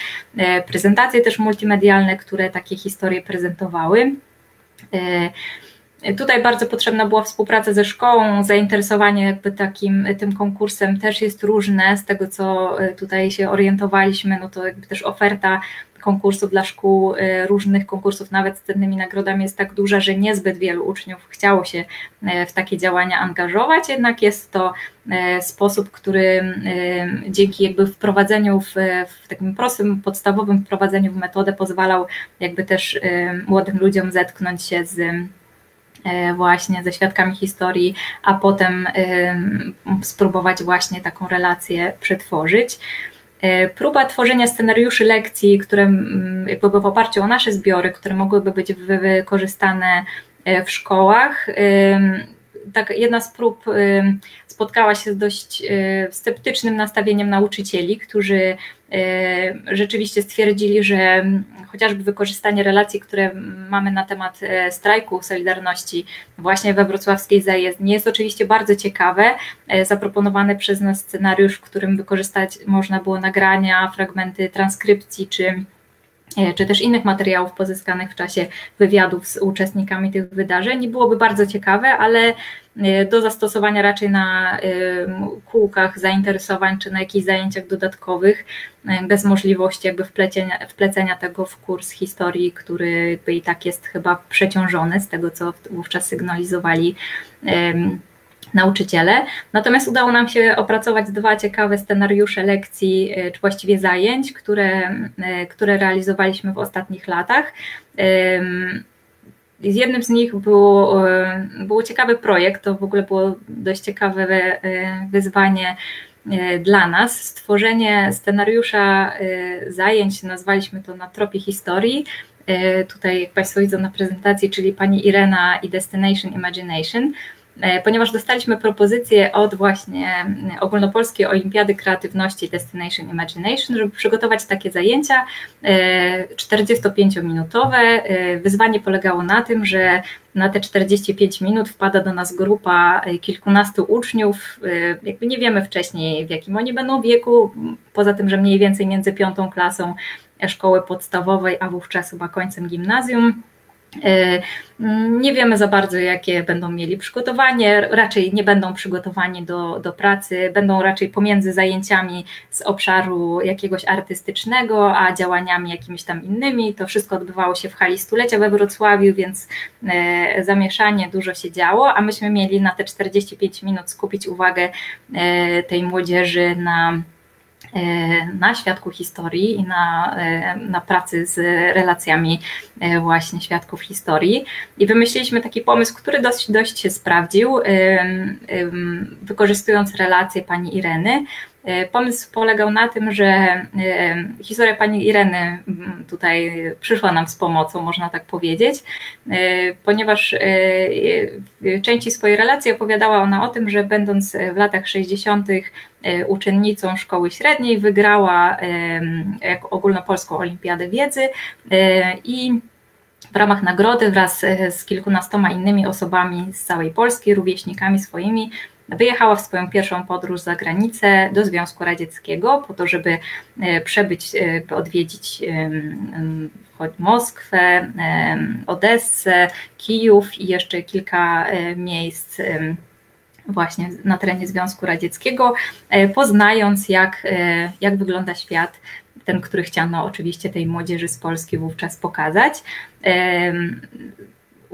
Speaker 2: prezentacje też multimedialne, które takie historie prezentowały. Tutaj bardzo potrzebna była współpraca ze szkołą, zainteresowanie jakby takim tym konkursem też jest różne, z tego co e, tutaj się orientowaliśmy, no to jakby też oferta konkursów dla szkół, e, różnych konkursów, nawet z cennymi nagrodami jest tak duża, że niezbyt wielu uczniów chciało się e, w takie działania angażować, jednak jest to sposób, który dzięki jakby wprowadzeniu w, w takim prostym, podstawowym wprowadzeniu w metodę pozwalał jakby też młodym ludziom zetknąć się z właśnie ze świadkami historii, a potem spróbować właśnie taką relację przetworzyć. E, próba tworzenia scenariuszy lekcji, które jakby w oparciu o nasze zbiory, które mogłyby być wykorzystane e, w szkołach, tak, jedna z prób spotkała się z dość sceptycznym nastawieniem nauczycieli, którzy rzeczywiście stwierdzili, że chociażby wykorzystanie relacji, które mamy na temat e, strajku Solidarności właśnie we wrocławskiej zajezdni jest oczywiście bardzo ciekawe. E, zaproponowany przez nas scenariusz, w którym wykorzystać można było nagrania, fragmenty transkrypcji czy E, czy też innych materiałów pozyskanych w czasie wywiadów z uczestnikami tych wydarzeń. Byłoby bardzo ciekawe, ale e, do zastosowania raczej na e, kółkach zainteresowań czy na jakichś zajęciach dodatkowych, bez możliwości jakby wplecenia, wplecenia tego w kurs historii, który i tak jest chyba przeciążony z tego, co wówczas sygnalizowali nauczyciele. Natomiast udało nam się opracować dwa ciekawe scenariusze lekcji, e, czy właściwie zajęć, które, e, które realizowaliśmy w ostatnich latach. Z jednym z nich był, e, był ciekawy projekt, to w ogóle było dość ciekawe wyzwanie dla nas. Stworzenie scenariusza zajęć, nazwaliśmy to na tropie historii. Tutaj, jak Państwo widzą na prezentacji, czyli pani Irena i Destination Imagination. E, ponieważ dostaliśmy propozycję od właśnie e, Ogólnopolskiej Olimpiady Kreatywności Destination Imagination, żeby przygotować takie zajęcia 45-minutowe. E, wyzwanie polegało na tym, że na te 45 minut wpada do nas grupa kilkunastu uczniów. Jakby nie wiemy wcześniej, w jakim oni będą wieku, poza tym, że mniej więcej między piątą klasą szkoły podstawowej, a wówczas chyba końcem gimnazjum. E, nie wiemy za bardzo, jakie będą mieli przygotowanie, raczej nie będą przygotowani do, do pracy, będą raczej pomiędzy zajęciami z obszaru jakiegoś artystycznego, a działaniami jakimiś tam innymi. To wszystko odbywało się w hali stulecia we Wrocławiu, więc e, zamieszanie, dużo się działo, a myśmy mieli na te 45 minut skupić uwagę e, tej młodzieży na na świadku historii i na, e, na pracy z relacjami e, właśnie świadków historii. I wymyśliliśmy taki pomysł, który dość, dość się sprawdził, wykorzystując relacje pani Ireny. Pomysł polegał na tym, że historia pani Ireny tutaj przyszła nam z pomocą, można tak powiedzieć, ponieważ w części swojej relacji opowiadała ona o tym, że będąc w latach 60. E, uczennicą szkoły średniej, wygrała ogólnopolską olimpiadę wiedzy e, i w ramach nagrody wraz e, z kilkunastoma innymi osobami z całej Polski, rówieśnikami swoimi, wyjechała w swoją pierwszą podróż za granicę do Związku Radzieckiego po to, żeby przebyć, odwiedzić choć Moskwę, Odessę, Kijów i jeszcze kilka miejsc właśnie na terenie Związku Radzieckiego, e, poznając jak, e, jak wygląda świat, ten, który chciano oczywiście tej młodzieży z Polski wówczas pokazać.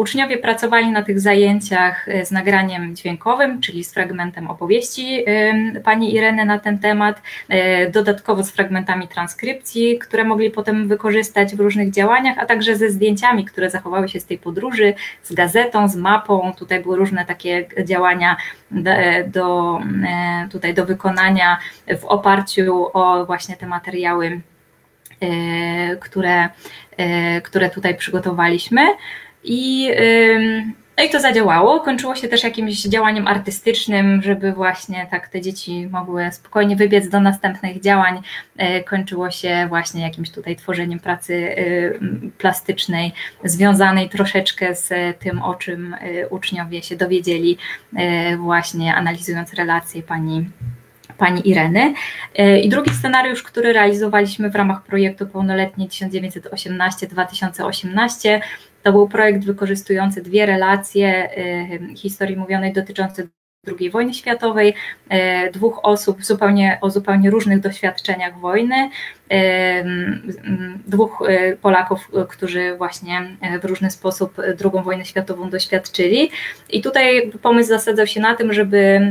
Speaker 2: Uczniowie pracowali na tych zajęciach e, z nagraniem dźwiękowym, czyli z fragmentem opowieści pani Ireny na ten temat, e, dodatkowo z fragmentami transkrypcji, które mogli potem wykorzystać w różnych działaniach, a także ze zdjęciami, które zachowały się z tej podróży, z gazetą, z mapą. Tutaj były różne takie działania do, e, tutaj do wykonania w oparciu o właśnie te materiały, które, które tutaj przygotowaliśmy. I No i to zadziałało. Kończyło się też jakimś działaniem artystycznym, żeby właśnie tak te dzieci mogły spokojnie wybiec do następnych działań. E, kończyło się właśnie jakimś tutaj tworzeniem pracy e, plastycznej, związanej troszeczkę z tym, o czym e, uczniowie się dowiedzieli, właśnie analizując relacje pani pani Ireny. I drugi scenariusz, który realizowaliśmy w ramach projektu Pełnoletnie 1918-2018, to był projekt wykorzystujący dwie relacje y, historii mówionej dotyczące II wojny światowej, y, dwóch osób zupełnie, o zupełnie różnych doświadczeniach wojny, y, dwóch Polaków, którzy właśnie w różny sposób II wojnę światową doświadczyli. I tutaj pomysł zasadzał się na tym, żeby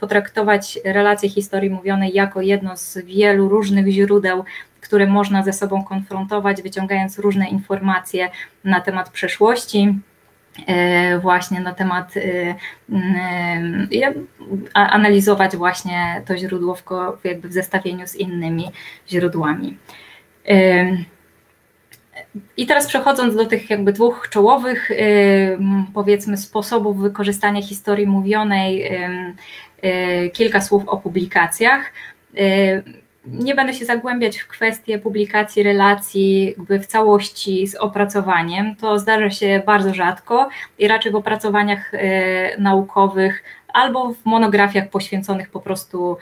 Speaker 2: potraktować relacje historii mówionej jako jedno z wielu różnych źródeł które można ze sobą konfrontować, wyciągając różne informacje na temat przeszłości, e, właśnie na temat e, analizować właśnie to źródło w, jakby w zestawieniu z innymi źródłami. E, I teraz przechodząc do tych jakby dwóch czołowych, powiedzmy, sposobów wykorzystania historii mówionej, kilka słów o publikacjach nie będę się zagłębiać w kwestie publikacji relacji jakby w całości z opracowaniem. To zdarza się bardzo rzadko i raczej w opracowaniach e, naukowych albo w monografiach poświęconych po prostu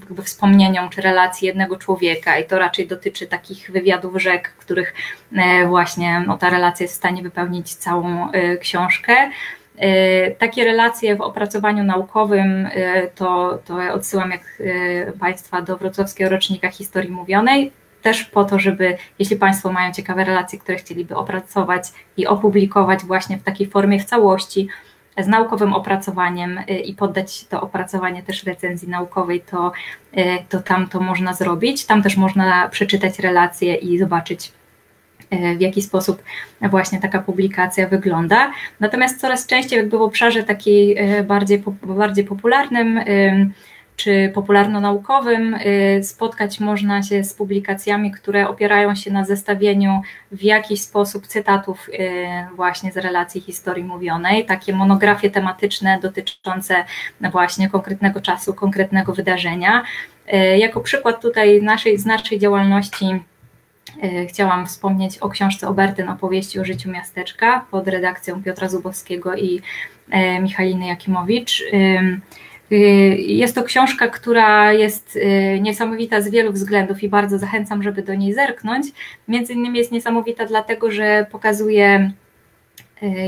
Speaker 2: jakby wspomnieniom czy relacji jednego człowieka i to raczej dotyczy takich wywiadów rzek, których e, właśnie no, ta relacja jest w stanie wypełnić całą e, książkę. E, takie relacje w opracowaniu naukowym e, to, to odsyłam jak e, Państwa do wrocławskiego rocznika historii mówionej, też po to, żeby jeśli Państwo mają ciekawe relacje, które chcieliby opracować i opublikować właśnie w takiej formie w całości, z naukowym opracowaniem i poddać to opracowanie też recenzji naukowej, to, to tam to można zrobić. Tam też można przeczytać relacje i zobaczyć, w jaki sposób właśnie taka publikacja wygląda. Natomiast coraz częściej jakby w obszarze takiej e, bardziej, bardziej popularnym czy popularno-naukowym spotkać można się z publikacjami, które opierają się na zestawieniu w jakiś sposób cytatów właśnie z relacji historii mówionej, takie monografie tematyczne dotyczące właśnie konkretnego czasu, konkretnego wydarzenia. E, jako przykład tutaj naszej, z naszej działalności E, chciałam wspomnieć o książce Obertyn opowieści o życiu miasteczka pod redakcją Piotra Zubowskiego i e, Michaliny Jakimowicz. E, jest to książka, która jest niesamowita z wielu względów i bardzo zachęcam, żeby do niej zerknąć. Między innymi jest niesamowita dlatego, że pokazuje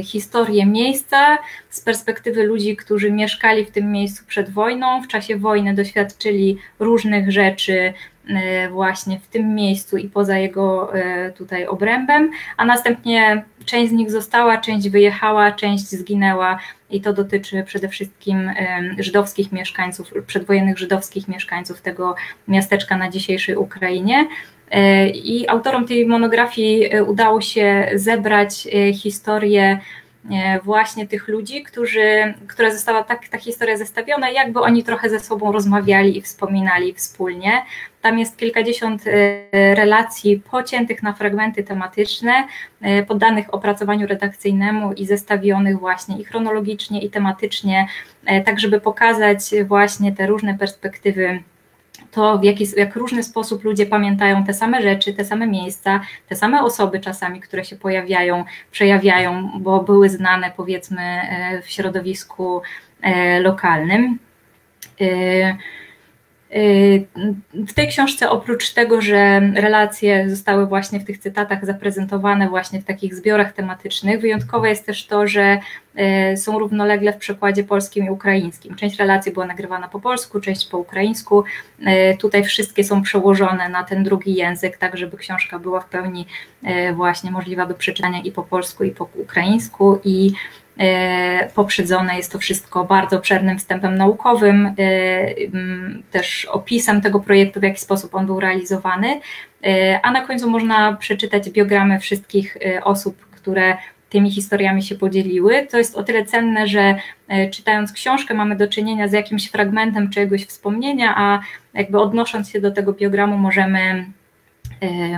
Speaker 2: historię miejsca z perspektywy ludzi, którzy mieszkali w tym miejscu przed wojną, w czasie wojny doświadczyli różnych rzeczy, E, właśnie w tym miejscu i poza jego e, tutaj obrębem, a następnie część z nich została, część wyjechała, część zginęła i to dotyczy przede wszystkim żydowskich mieszkańców, przedwojennych żydowskich mieszkańców tego miasteczka na dzisiejszej Ukrainie. I autorom tej monografii udało się zebrać historię właśnie tych ludzi, którzy, która została tak, ta historia zestawiona, jakby oni trochę ze sobą rozmawiali i wspominali wspólnie. Tam jest kilkadziesiąt e, relacji pociętych na fragmenty tematyczne, e, poddanych opracowaniu redakcyjnemu i zestawionych właśnie i chronologicznie, i tematycznie, tak żeby pokazać właśnie te różne perspektywy to w jaki, jak różny sposób ludzie pamiętają te same rzeczy, te same miejsca, te same osoby czasami, które się pojawiają, przejawiają, bo były znane powiedzmy e, w środowisku e, lokalnym. Y, w tej książce oprócz tego, że relacje zostały właśnie w tych cytatach zaprezentowane właśnie w takich zbiorach tematycznych, wyjątkowe jest też to, że y, są równolegle w przekładzie polskim i ukraińskim. Część relacji była nagrywana po polsku, część po ukraińsku. Y, tutaj wszystkie są przełożone na ten drugi język, tak żeby książka była w pełni właśnie możliwa do przeczytania i po polsku, i po ukraińsku. I poprzedzone jest to wszystko bardzo obszernym wstępem naukowym, e, też opisem tego projektu, w jaki sposób on był realizowany, e, a na końcu można przeczytać biogramy wszystkich osób, które tymi historiami się podzieliły. To jest o tyle cenne, że czytając książkę mamy do czynienia z jakimś fragmentem czegoś wspomnienia, a jakby odnosząc się do tego biogramu możemy,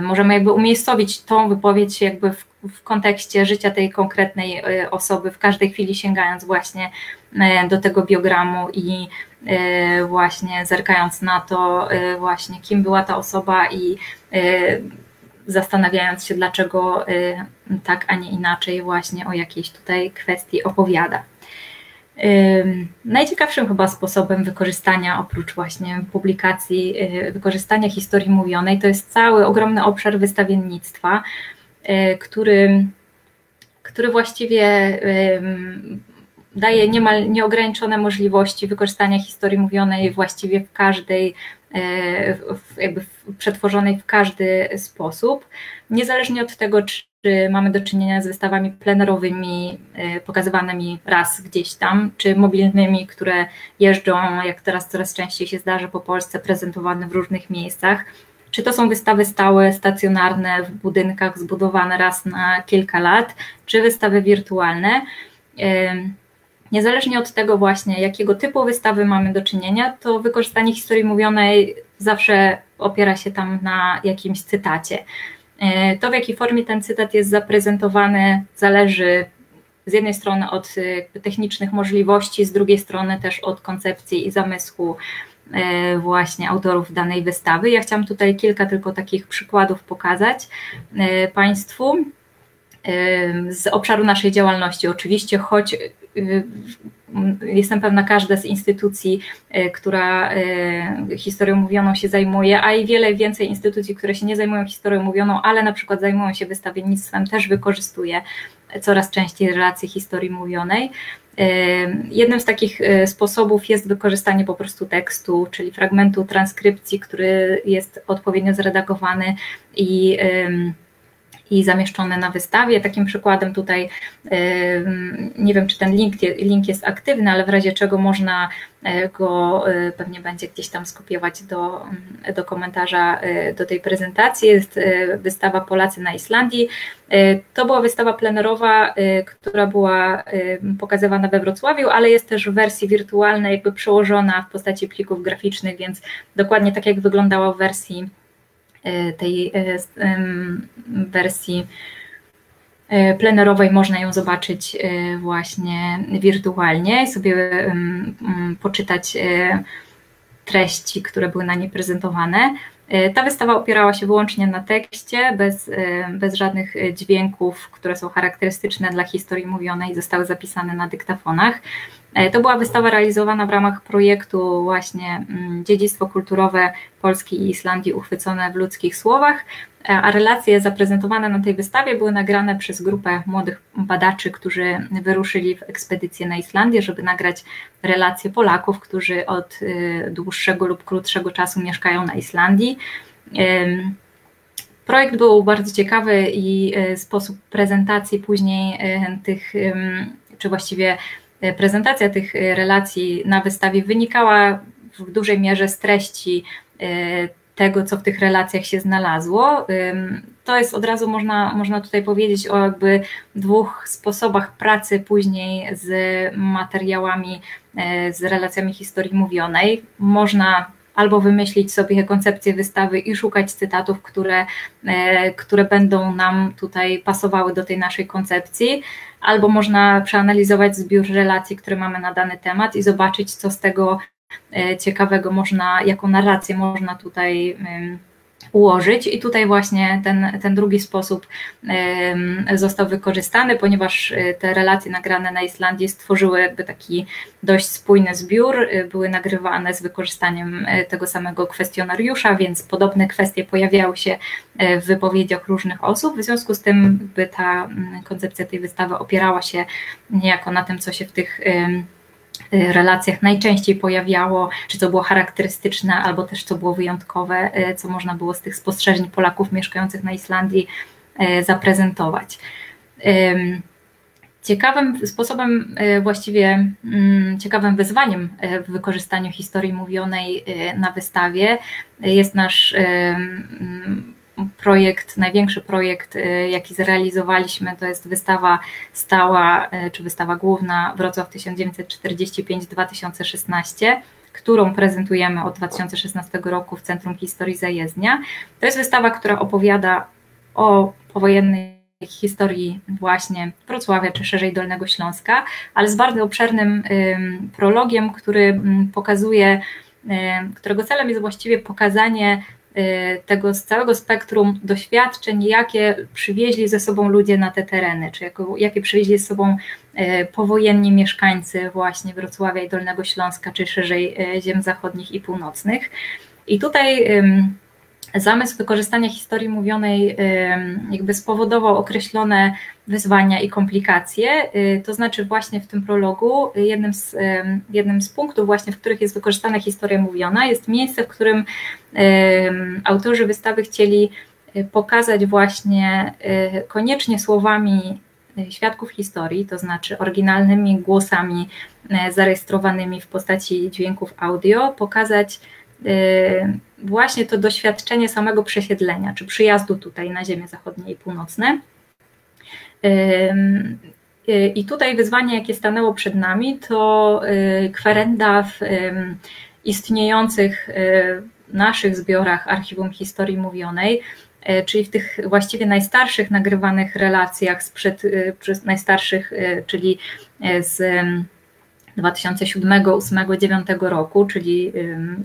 Speaker 2: możemy jakby umiejscowić tą wypowiedź jakby w w kontekście życia tej konkretnej osoby, w każdej chwili sięgając właśnie do tego biogramu i właśnie zerkając na to właśnie kim była ta osoba i zastanawiając się, dlaczego tak, a nie inaczej, właśnie o jakiejś tutaj kwestii opowiada. Najciekawszym chyba sposobem wykorzystania, oprócz właśnie publikacji, wykorzystania historii mówionej, to jest cały ogromny obszar wystawiennictwa, który, który właściwie daje niemal nieograniczone możliwości wykorzystania historii mówionej właściwie w każdej E, jakby przetworzonej w każdy sposób, niezależnie od tego, czy mamy do czynienia z wystawami plenerowymi, e, pokazywanymi raz gdzieś tam, czy mobilnymi, które jeżdżą, jak teraz coraz częściej się zdarza po Polsce, prezentowane w różnych miejscach. Czy to są wystawy stałe, stacjonarne w budynkach zbudowane raz na kilka lat, czy wystawy wirtualne. Niezależnie od tego właśnie, jakiego typu wystawy mamy do czynienia, to wykorzystanie historii mówionej zawsze opiera się tam na jakimś cytacie. E, to, w jakiej formie ten cytat jest zaprezentowany, zależy z jednej strony od e, technicznych możliwości, z drugiej strony też od koncepcji i zamysłu właśnie autorów danej wystawy. Ja chciałam tutaj kilka tylko takich przykładów pokazać Państwu z obszaru naszej działalności. Oczywiście, choć jestem pewna, każda z instytucji, która historią mówioną się zajmuje, a i wiele więcej instytucji, które się nie zajmują historią mówioną, ale na przykład zajmują się wystawiennictwem, też wykorzystuje coraz częściej relacje historii mówionej. Jednym z takich sposobów jest wykorzystanie po prostu tekstu, czyli fragmentu transkrypcji, który jest odpowiednio zredagowany i i zamieszczone na wystawie. Takim przykładem tutaj, nie wiem czy ten link, link jest aktywny, ale w razie czego można e, go e, pewnie będzie gdzieś tam skopiować do, do komentarza e, do tej prezentacji. Jest wystawa Polacy na Islandii. To była wystawa plenerowa, która była pokazywana we Wrocławiu, ale jest też w wersji wirtualnej, jakby przełożona w postaci plików graficznych, więc dokładnie tak jak wyglądała w wersji tej e, wersji e, plenerowej można ją zobaczyć właśnie wirtualnie i sobie poczytać treści, które były na niej prezentowane. Ta wystawa opierała się wyłącznie na tekście, bez, bez żadnych dźwięków, które są charakterystyczne dla historii mówionej, zostały zapisane na dyktafonach. E, to była wystawa realizowana w ramach projektu właśnie mm, Dziedzictwo kulturowe Polski i Islandii uchwycone w ludzkich słowach, e, a relacje zaprezentowane na tej wystawie były nagrane przez grupę młodych badaczy, którzy wyruszyli w ekspedycję na Islandię, żeby nagrać relacje Polaków, którzy od y, dłuższego lub krótszego czasu mieszkają na Islandii. Projekt był bardzo ciekawy i y, sposób prezentacji później y, tych, czy właściwie prezentacja tych e, relacji na wystawie wynikała w dużej mierze z treści e, tego, co w tych relacjach się znalazło. To jest od razu można, można tutaj powiedzieć o jakby dwóch sposobach pracy później z materiałami, z relacjami historii mówionej. Można albo wymyślić sobie koncepcję wystawy i szukać cytatów, które, które będą nam tutaj pasowały do tej naszej koncepcji, albo można przeanalizować zbiór relacji, które mamy na dany temat i zobaczyć, co z tego e, ciekawego można, jaką narrację można tutaj ułożyć. I tutaj właśnie ten, ten drugi sposób został wykorzystany, ponieważ e, te relacje nagrane na Islandii stworzyły jakby taki dość spójny zbiór, e, były nagrywane z wykorzystaniem e, tego samego kwestionariusza, więc podobne kwestie pojawiały się w wypowiedziach różnych osób. W związku z tym by ta koncepcja tej wystawy opierała się niejako na tym, co się w tych relacjach najczęściej pojawiało, czy co było charakterystyczne, albo też co było wyjątkowe, y, co można było z tych spostrzeżeń Polaków mieszkających na Islandii y, zaprezentować. Ciekawym sposobem, właściwie mm, ciekawym wyzwaniem w wykorzystaniu historii mówionej na wystawie jest nasz projekt, największy projekt, y, jaki zrealizowaliśmy, to jest wystawa stała, y, czy wystawa główna Wrocław 1945-2016 którą prezentujemy od 2016 roku w Centrum Historii Zajezdnia. To jest wystawa, która opowiada o powojennej historii właśnie Wrocławia czy szerzej Dolnego Śląska, ale z bardzo obszernym prologiem, który pokazuje, którego celem jest właściwie pokazanie tego z całego spektrum doświadczeń, jakie przywieźli ze sobą ludzie na te tereny, czy jako, jakie przywieźli ze sobą y, powojenni mieszkańcy właśnie Wrocławia i Dolnego Śląska, czy szerzej y, ziem zachodnich i północnych. I tutaj zamysł wykorzystania historii mówionej jakby spowodował określone wyzwania i komplikacje. Y, to znaczy właśnie w tym prologu jednym z, jednym z punktów właśnie, w których jest wykorzystana historia mówiona jest miejsce, w którym autorzy wystawy chcieli y, pokazać właśnie y, koniecznie słowami świadków historii, to znaczy oryginalnymi głosami zarejestrowanymi w postaci dźwięków audio, pokazać właśnie to doświadczenie samego przesiedlenia, czy przyjazdu tutaj na ziemię zachodnie i północne. I tutaj wyzwanie, jakie stanęło przed nami, to y, kwerenda w istniejących y, naszych zbiorach Archiwum Historii Mówionej, y, czyli w tych właściwie najstarszych nagrywanych relacjach sprzed, najstarszych, czyli z 2007, 2008, 2009 roku, czyli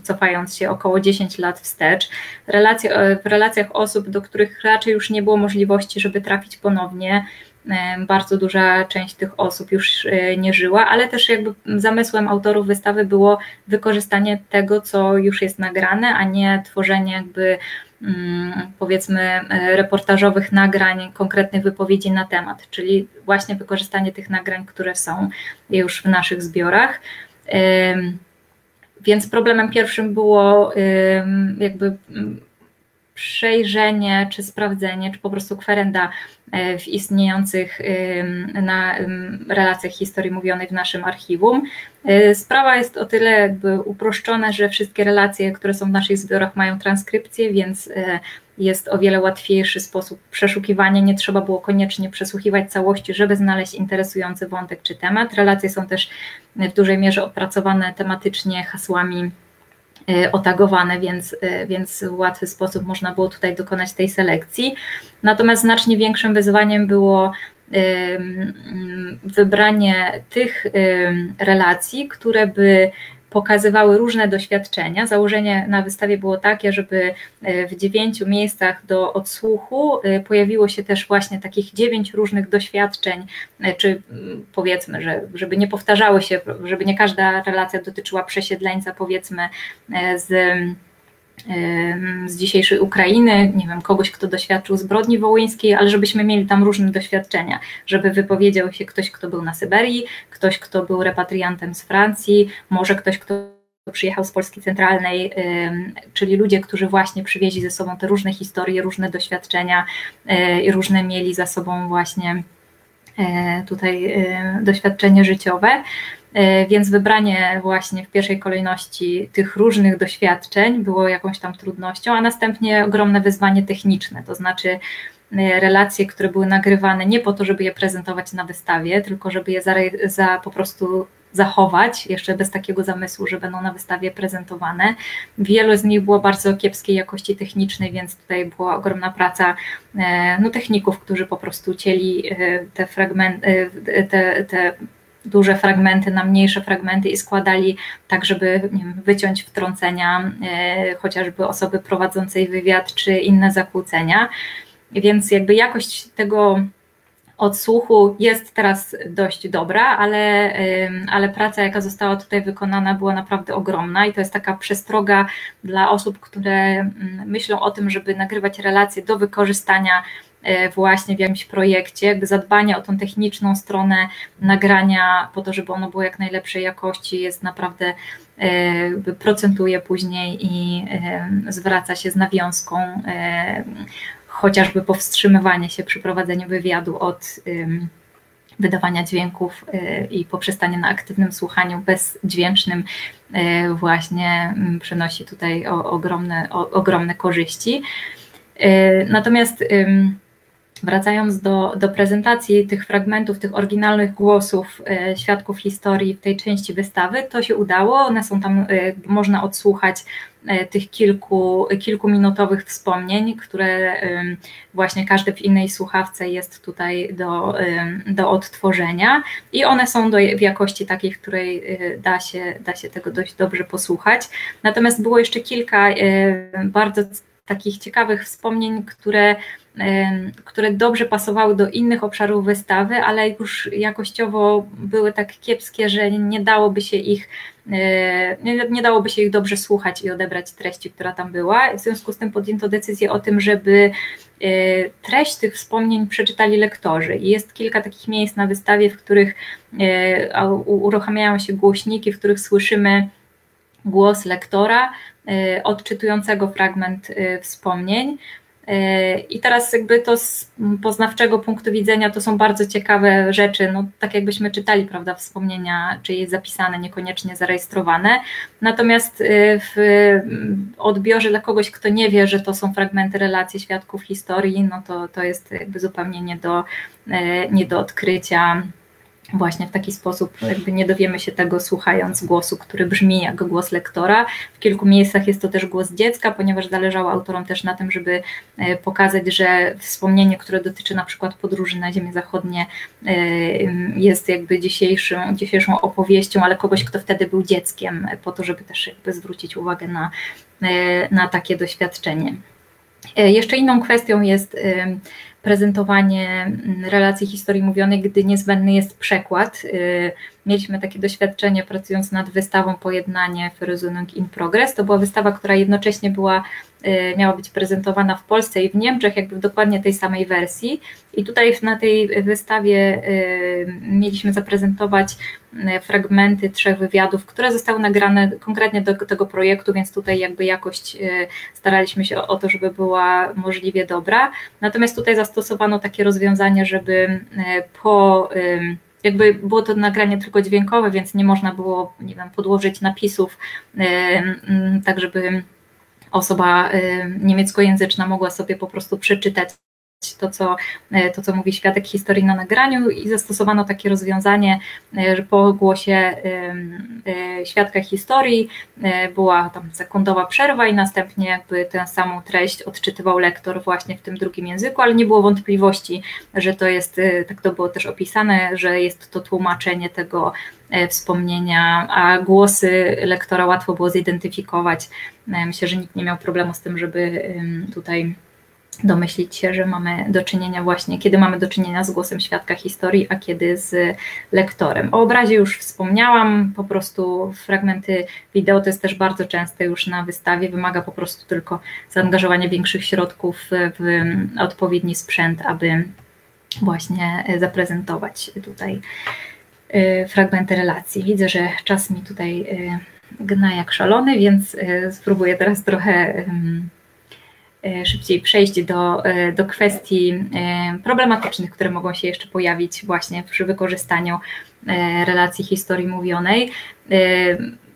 Speaker 2: cofając się około 10 lat wstecz, e, w relacjach osób, do których raczej już nie było możliwości, żeby trafić ponownie. Bardzo duża część tych osób już e, nie żyła, ale też jakby zamysłem autorów wystawy było wykorzystanie tego, co już jest nagrane, a nie tworzenie jakby powiedzmy e, reportażowych nagrań, konkretnych wypowiedzi na temat, czyli właśnie wykorzystanie tych nagrań, które są już w naszych zbiorach. Więc problemem pierwszym było jakby przejrzenie czy sprawdzenie, czy po prostu kwerenda w istniejących na relacjach historii mówionej w naszym archiwum. E, sprawa jest o tyle jakby uproszczona, że wszystkie relacje, które są w naszych zbiorach mają transkrypcję, więc e, jest o wiele łatwiejszy sposób przeszukiwania. Nie trzeba było koniecznie przesłuchiwać całości, żeby znaleźć interesujący wątek czy temat. Relacje są też w dużej mierze opracowane tematycznie hasłami otagowane, więc, y, więc w łatwy sposób można było tutaj dokonać tej selekcji. Natomiast znacznie większym wyzwaniem było wybranie tych relacji, które by pokazywały różne doświadczenia. Założenie na wystawie było takie, żeby e, w dziewięciu miejscach do odsłuchu e, pojawiło się też właśnie takich dziewięć różnych doświadczeń, e, czy powiedzmy, że żeby nie powtarzały się, żeby nie każda relacja dotyczyła przesiedleńca, powiedzmy, z z dzisiejszej Ukrainy, nie wiem, kogoś, kto doświadczył zbrodni wołyńskiej, ale żebyśmy mieli tam różne doświadczenia, żeby wypowiedział się ktoś, kto był na Syberii, ktoś, kto był repatriantem z Francji, może ktoś, kto przyjechał z Polski Centralnej, czyli ludzie, którzy właśnie przywieźli ze sobą te różne historie, różne doświadczenia y, i różne mieli za sobą właśnie y, tutaj y, doświadczenie życiowe. E, więc wybranie właśnie w pierwszej kolejności tych różnych doświadczeń było jakąś tam trudnością, a następnie ogromne wyzwanie techniczne, to znaczy e, relacje, które były nagrywane nie po to, żeby je prezentować na wystawie, tylko żeby je za, za po prostu zachować, jeszcze bez takiego zamysłu, że będą na wystawie prezentowane. Wielu z nich było bardzo kiepskiej jakości technicznej, więc tutaj była ogromna praca e, no, techników, którzy po prostu cieli te fragmenty, te, te duże fragmenty na mniejsze fragmenty i składali tak, żeby wiem, wyciąć wtrącenia e, chociażby osoby prowadzącej wywiad czy inne zakłócenia. Więc jakby jakość tego odsłuchu jest teraz dość dobra, ale, ale praca, jaka została tutaj wykonana, była naprawdę ogromna i to jest taka przestroga dla osób, które mm, myślą o tym, żeby nagrywać relacje do wykorzystania właśnie w jakimś projekcie, jakby zadbanie o tą techniczną stronę nagrania po to, żeby ono było jak najlepszej jakości jest naprawdę e, procentuje później i e, zwraca się z nawiązką chociażby powstrzymywanie się przy prowadzeniu wywiadu od wydawania dźwięków i poprzestanie na aktywnym słuchaniu bezdźwięcznym właśnie przynosi tutaj ogromne, ogromne korzyści. Natomiast Wracając do, do prezentacji tych fragmentów, tych oryginalnych głosów e, świadków historii w tej części wystawy, to się udało. One są tam, e, można odsłuchać e, tych kilku, kilkuminutowych wspomnień, które właśnie każdy w innej słuchawce jest tutaj do, do odtworzenia i one są do, w jakości takiej, w której da się, da się tego dość dobrze posłuchać. Natomiast było jeszcze kilka bardzo takich ciekawych wspomnień, które które dobrze pasowały do innych obszarów wystawy, ale już jakościowo były tak kiepskie, że nie dałoby się ich e, nie, dałoby się ich dobrze słuchać i odebrać treści, która tam była. W związku z tym podjęto decyzję o tym, żeby e, treść tych wspomnień przeczytali lektorzy. I jest kilka takich miejsc na wystawie, w których e, uruchamiają się głośniki, w których słyszymy głos lektora odczytującego fragment wspomnień. E, I teraz jakby to z poznawczego punktu widzenia to są bardzo ciekawe rzeczy, no tak jakbyśmy czytali, prawda, wspomnienia, czy jest zapisane, niekoniecznie zarejestrowane. Natomiast e, w odbiorze dla kogoś, kto nie wie, że to są fragmenty relacji świadków historii, no to, to jest jakby zupełnie nie do, e, nie do odkrycia właśnie w taki sposób jakby nie dowiemy się tego słuchając głosu, który brzmi jak głos lektora. W kilku miejscach jest to też głos dziecka, ponieważ zależało autorom też na tym, żeby e, pokazać, że wspomnienie, które dotyczy na przykład podróży na Ziemię Zachodnie e, jest jakby dzisiejszą, dzisiejszą opowieścią, ale kogoś, kto wtedy był dzieckiem, po to, żeby też jakby zwrócić uwagę na, e, na takie doświadczenie. Jeszcze inną kwestią jest prezentowanie mm, relacji historii mówionej, gdy niezbędny jest przekład. Y, mieliśmy takie doświadczenie pracując nad wystawą Pojednanie Ferozuning in Progress. To była wystawa, która jednocześnie była Y, miała być prezentowana w Polsce i w Niemczech, jakby w dokładnie tej samej wersji. I tutaj na tej wystawie y, mieliśmy zaprezentować fragmenty trzech wywiadów, które zostały nagrane konkretnie do tego projektu, więc tutaj jakby jakość staraliśmy się o to, żeby była możliwie dobra. Natomiast tutaj zastosowano takie rozwiązanie, żeby po jakby było to nagranie tylko dźwiękowe, więc nie można było nie wiem, podłożyć napisów, tak żeby osoba niemieckojęzyczna mogła sobie po prostu przeczytać to co, y, to, co mówi świadek historii na nagraniu i zastosowano takie rozwiązanie, y, że po głosie świadka historii była tam sekundowa przerwa i następnie jakby tę samą treść odczytywał lektor właśnie w tym drugim języku, ale nie było wątpliwości, że to jest, tak to było też opisane, że jest to tłumaczenie tego E, wspomnienia, a głosy lektora łatwo było zidentyfikować. E, myślę, że nikt nie miał problemu z tym, żeby tutaj domyślić się, że mamy do czynienia właśnie, kiedy mamy do czynienia z głosem świadka historii, a kiedy z lektorem. O obrazie już wspomniałam, po prostu fragmenty wideo to jest też bardzo częste już na wystawie, wymaga po prostu tylko zaangażowania większych środków w odpowiedni sprzęt, aby właśnie zaprezentować tutaj Y, fragmenty relacji. Widzę, że czas mi tutaj y, gna jak szalony, więc spróbuję teraz trochę szybciej przejść do, do kwestii problematycznych, które mogą się jeszcze pojawić właśnie przy wykorzystaniu relacji historii mówionej.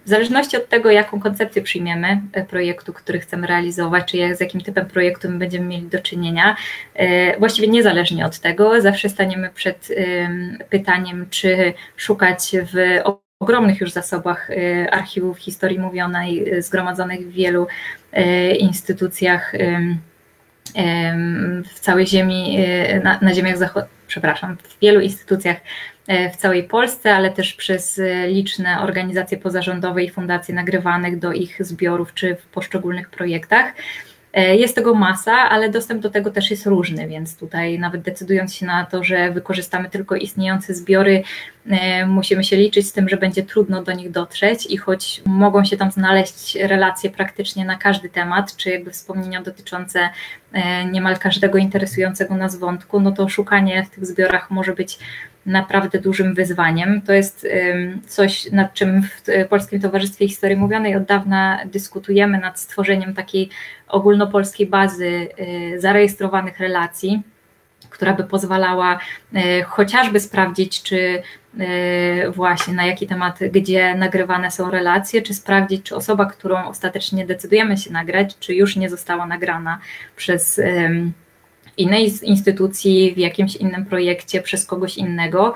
Speaker 2: W zależności od tego, jaką koncepcję przyjmiemy e, projektu, który chcemy realizować, czy jak, z jakim typem projektu my będziemy mieli do czynienia, e, właściwie niezależnie od tego, zawsze staniemy przed pytaniem, czy szukać w ogromnych już zasobach e, archiwów historii mówionej, zgromadzonych w wielu instytucjach w całej ziemi, na, na ziemiach zachodnich, przepraszam, w wielu instytucjach w całej Polsce, ale też przez liczne organizacje pozarządowe i fundacje nagrywanych do ich zbiorów czy w poszczególnych projektach. E, jest tego masa, ale dostęp do tego też jest różny, więc tutaj nawet decydując się na to, że wykorzystamy tylko istniejące zbiory, musimy się liczyć z tym, że będzie trudno do nich dotrzeć i choć mogą się tam znaleźć relacje praktycznie na każdy temat, czy jakby wspomnienia dotyczące niemal każdego interesującego nas wątku, no to szukanie w tych zbiorach może być naprawdę dużym wyzwaniem. To jest coś, nad czym w Polskim Towarzystwie Historii Mówionej od dawna dyskutujemy, nad stworzeniem takiej ogólnopolskiej bazy y, zarejestrowanych relacji, która by pozwalała y, chociażby sprawdzić, czy y, właśnie na jaki temat, gdzie nagrywane są relacje, czy sprawdzić, czy osoba, którą ostatecznie decydujemy się nagrać, czy już nie została nagrana przez innej instytucji, w jakimś innym projekcie przez kogoś innego.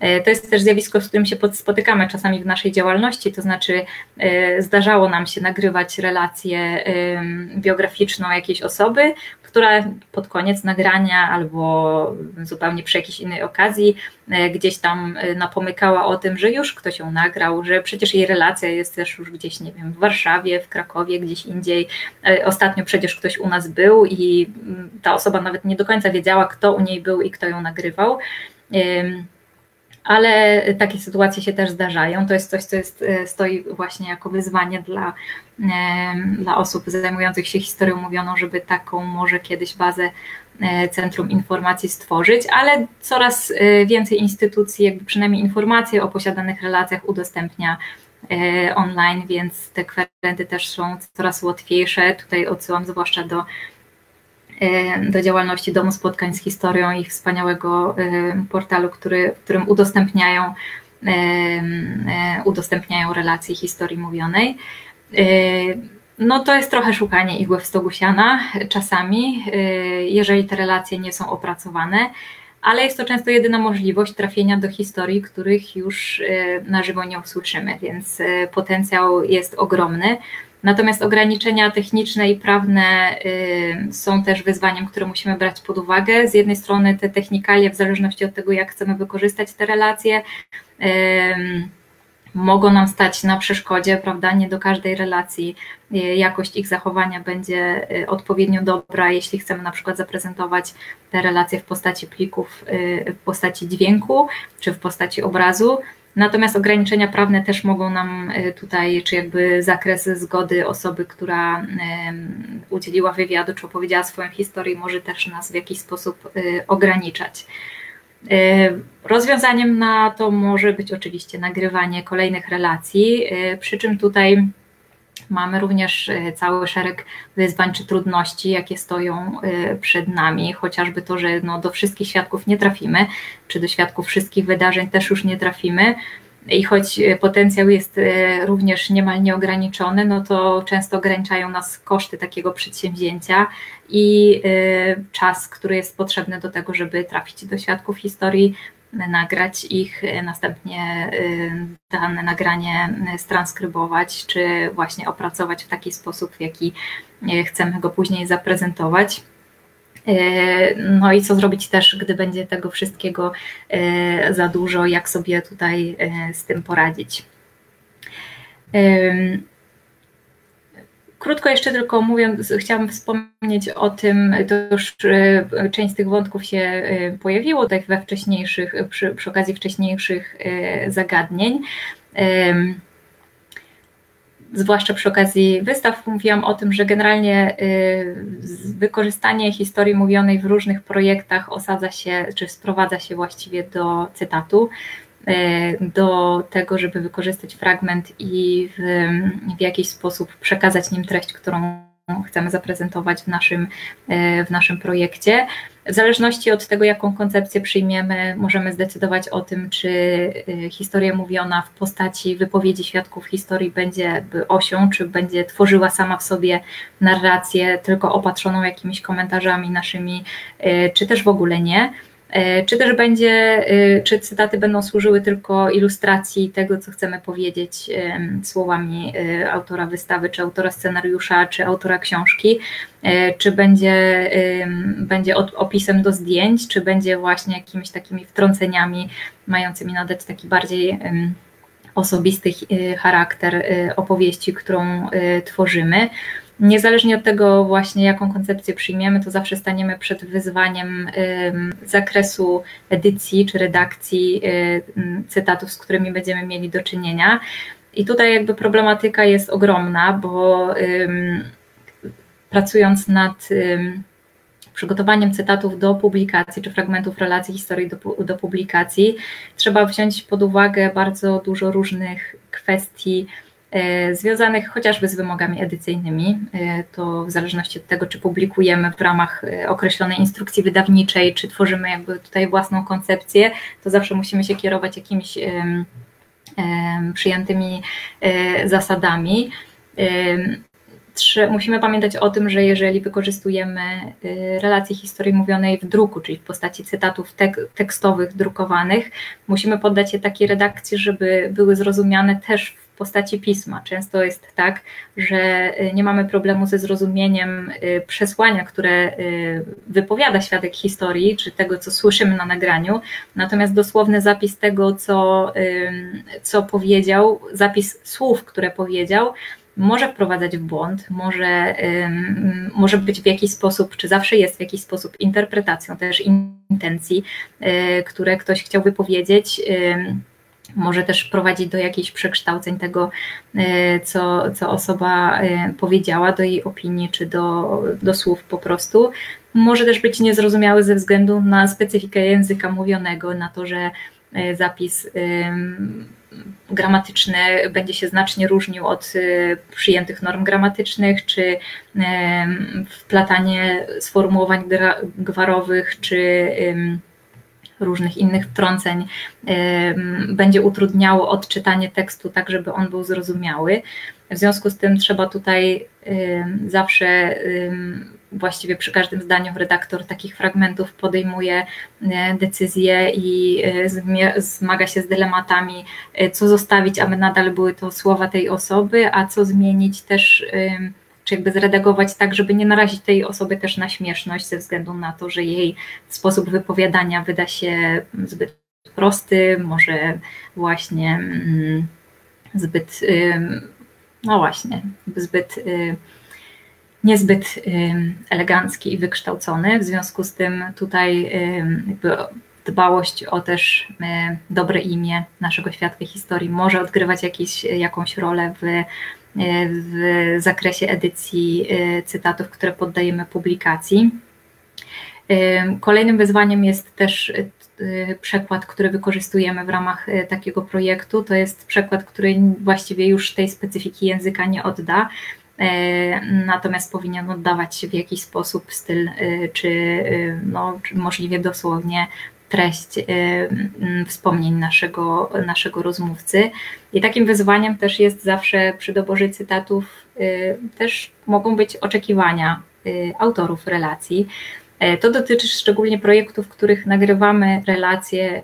Speaker 2: E, to jest też zjawisko, z którym się spotykamy czasami w naszej działalności, to znaczy e, zdarzało nam się nagrywać relację biograficzną jakiejś osoby, która pod koniec nagrania albo zupełnie przy jakiejś innej okazji e, gdzieś tam napomykała o tym, że już ktoś ją nagrał, że przecież jej relacja jest też już gdzieś, nie wiem, w Warszawie, w Krakowie, gdzieś indziej. Ostatnio przecież ktoś u nas był i mm, ta osoba nawet nie do końca wiedziała, kto u niej był i kto ją nagrywał ale takie sytuacje się też zdarzają. To jest coś, co jest, e, stoi właśnie jako wyzwanie dla, dla osób zajmujących się historią mówioną, żeby taką może kiedyś bazę e, Centrum Informacji stworzyć, ale coraz e, więcej instytucji, jakby przynajmniej informacje o posiadanych relacjach udostępnia online, więc te kwerendy też są coraz łatwiejsze. Tutaj odsyłam zwłaszcza do E, do działalności Domu Spotkań z Historią i wspaniałego e, portalu, który, w którym udostępniają, e, udostępniają relacje historii mówionej. No to jest trochę szukanie igły w stogu siana czasami, jeżeli te relacje nie są opracowane, ale jest to często jedyna możliwość trafienia do historii, których już na żywo nie usłyszymy, więc potencjał jest ogromny. Natomiast ograniczenia techniczne i prawne y, są też wyzwaniem, które musimy brać pod uwagę. Z jednej strony te technikalie, w zależności od tego, jak chcemy wykorzystać te relacje, mogą nam stać na przeszkodzie, prawda? Nie do każdej relacji y, jakość ich zachowania będzie y, odpowiednio dobra, jeśli chcemy na przykład zaprezentować te relacje w postaci plików, w postaci dźwięku czy w postaci obrazu. Natomiast ograniczenia prawne też mogą nam e, tutaj, czy jakby zakres zgody osoby, która udzieliła wywiadu, czy opowiedziała swoją historię, może też nas w jakiś sposób e, ograniczać. E, rozwiązaniem na to może być oczywiście nagrywanie kolejnych relacji, przy czym tutaj Mamy również e, cały szereg wyzwań czy trudności, jakie stoją przed nami, chociażby to, że no, do wszystkich świadków nie trafimy, czy do świadków wszystkich wydarzeń też już nie trafimy. I choć e, potencjał jest również niemal nieograniczony, no to często ograniczają nas koszty takiego przedsięwzięcia i czas, który jest potrzebny do tego, żeby trafić do świadków historii, nagrać ich, e, następnie e, dane nagranie e, transkrybować, czy właśnie opracować w taki sposób, w jaki chcemy go później zaprezentować. No i co zrobić też, gdy będzie tego wszystkiego za dużo, jak sobie tutaj z tym poradzić. Krótko jeszcze tylko mówiąc, chciałam wspomnieć o tym, to już e, część z tych wątków się e, pojawiło tutaj we wcześniejszych, przy, przy okazji wcześniejszych e, zagadnień. Zwłaszcza przy okazji wystaw mówiłam o tym, że generalnie wykorzystanie historii mówionej w różnych projektach osadza się, czy sprowadza się właściwie do cytatu. E, do tego, żeby wykorzystać fragment i w, w jakiś sposób przekazać nim treść, którą chcemy zaprezentować w naszym, e, w naszym projekcie. W zależności od tego, jaką koncepcję przyjmiemy, możemy zdecydować o tym, czy e, historia mówiona w postaci wypowiedzi świadków historii będzie osią, czy będzie tworzyła sama w sobie narrację, tylko opatrzoną jakimiś komentarzami naszymi, czy też w ogóle nie. E, czy też będzie, e, czy cytaty będą służyły tylko ilustracji tego, co chcemy powiedzieć słowami e, autora wystawy, czy autora scenariusza, czy autora książki, czy będzie, będzie opisem do zdjęć, czy będzie właśnie jakimiś takimi wtrąceniami mającymi nadać taki bardziej osobisty charakter opowieści, którą tworzymy. Niezależnie od tego właśnie, jaką koncepcję przyjmiemy, to zawsze staniemy przed wyzwaniem zakresu edycji czy redakcji cytatów, z którymi będziemy mieli do czynienia. I tutaj jakby problematyka jest ogromna, bo pracując nad przygotowaniem cytatów do publikacji, czy fragmentów relacji historii do, do publikacji, trzeba wziąć pod uwagę bardzo dużo różnych kwestii związanych chociażby z wymogami edycyjnymi. E, to w zależności od tego, czy publikujemy w ramach e, określonej instrukcji wydawniczej, czy tworzymy jakby tutaj własną koncepcję, to zawsze musimy się kierować jakimiś przyjętymi zasadami. musimy pamiętać o tym, że jeżeli wykorzystujemy relację historii mówionej w druku, czyli w postaci cytatów tek tekstowych drukowanych, musimy poddać je takiej redakcji, żeby były zrozumiane też w postaci pisma. Często jest tak, że y, nie mamy problemu ze zrozumieniem y, przesłania, które wypowiada świadek historii, czy tego, co słyszymy na nagraniu, natomiast dosłowny zapis tego, co, co powiedział, zapis słów, które powiedział, może wprowadzać w błąd, może, może być w jakiś sposób, czy zawsze jest w jakiś sposób interpretacją też intencji, y, które ktoś chciał wypowiedzieć. Może też prowadzić do jakichś przekształceń tego, y, co, co osoba y, powiedziała, do jej opinii czy do, do słów po prostu. Może też być niezrozumiały ze względu na specyfikę języka mówionego, na to, że zapis gramatyczny będzie się znacznie różnił od przyjętych norm gramatycznych, czy wplatanie sformułowań gwarowych, czy różnych innych wtrąceń będzie utrudniało odczytanie tekstu tak, żeby on był zrozumiały. W związku z tym trzeba tutaj zawsze właściwie przy każdym zdaniu redaktor takich fragmentów podejmuje e, decyzje i e, zmaga się z dylematami, e, co zostawić, aby nadal były to słowa tej osoby, a co zmienić też, czy jakby zredagować tak, żeby nie narazić tej osoby też na śmieszność ze względu na to, że jej sposób wypowiadania wyda się zbyt prosty, może właśnie mm, zbyt, no właśnie, zbyt niezbyt elegancki i wykształcony. W związku z tym tutaj jakby dbałość o też dobre imię naszego świadka historii może odgrywać jakieś, jakąś rolę w, w zakresie edycji e, cytatów, które poddajemy publikacji. Kolejnym wyzwaniem jest też e, przekład, który wykorzystujemy w ramach e, takiego projektu. To jest przekład, który właściwie już tej specyfiki języka nie odda, E, natomiast powinien oddawać się w jakiś sposób styl, e, czy, e, no, czy możliwie dosłownie treść wspomnień naszego, naszego rozmówcy. I takim wyzwaniem też jest zawsze przy doborze cytatów, też mogą być oczekiwania autorów relacji. To dotyczy szczególnie projektów, w których nagrywamy relacje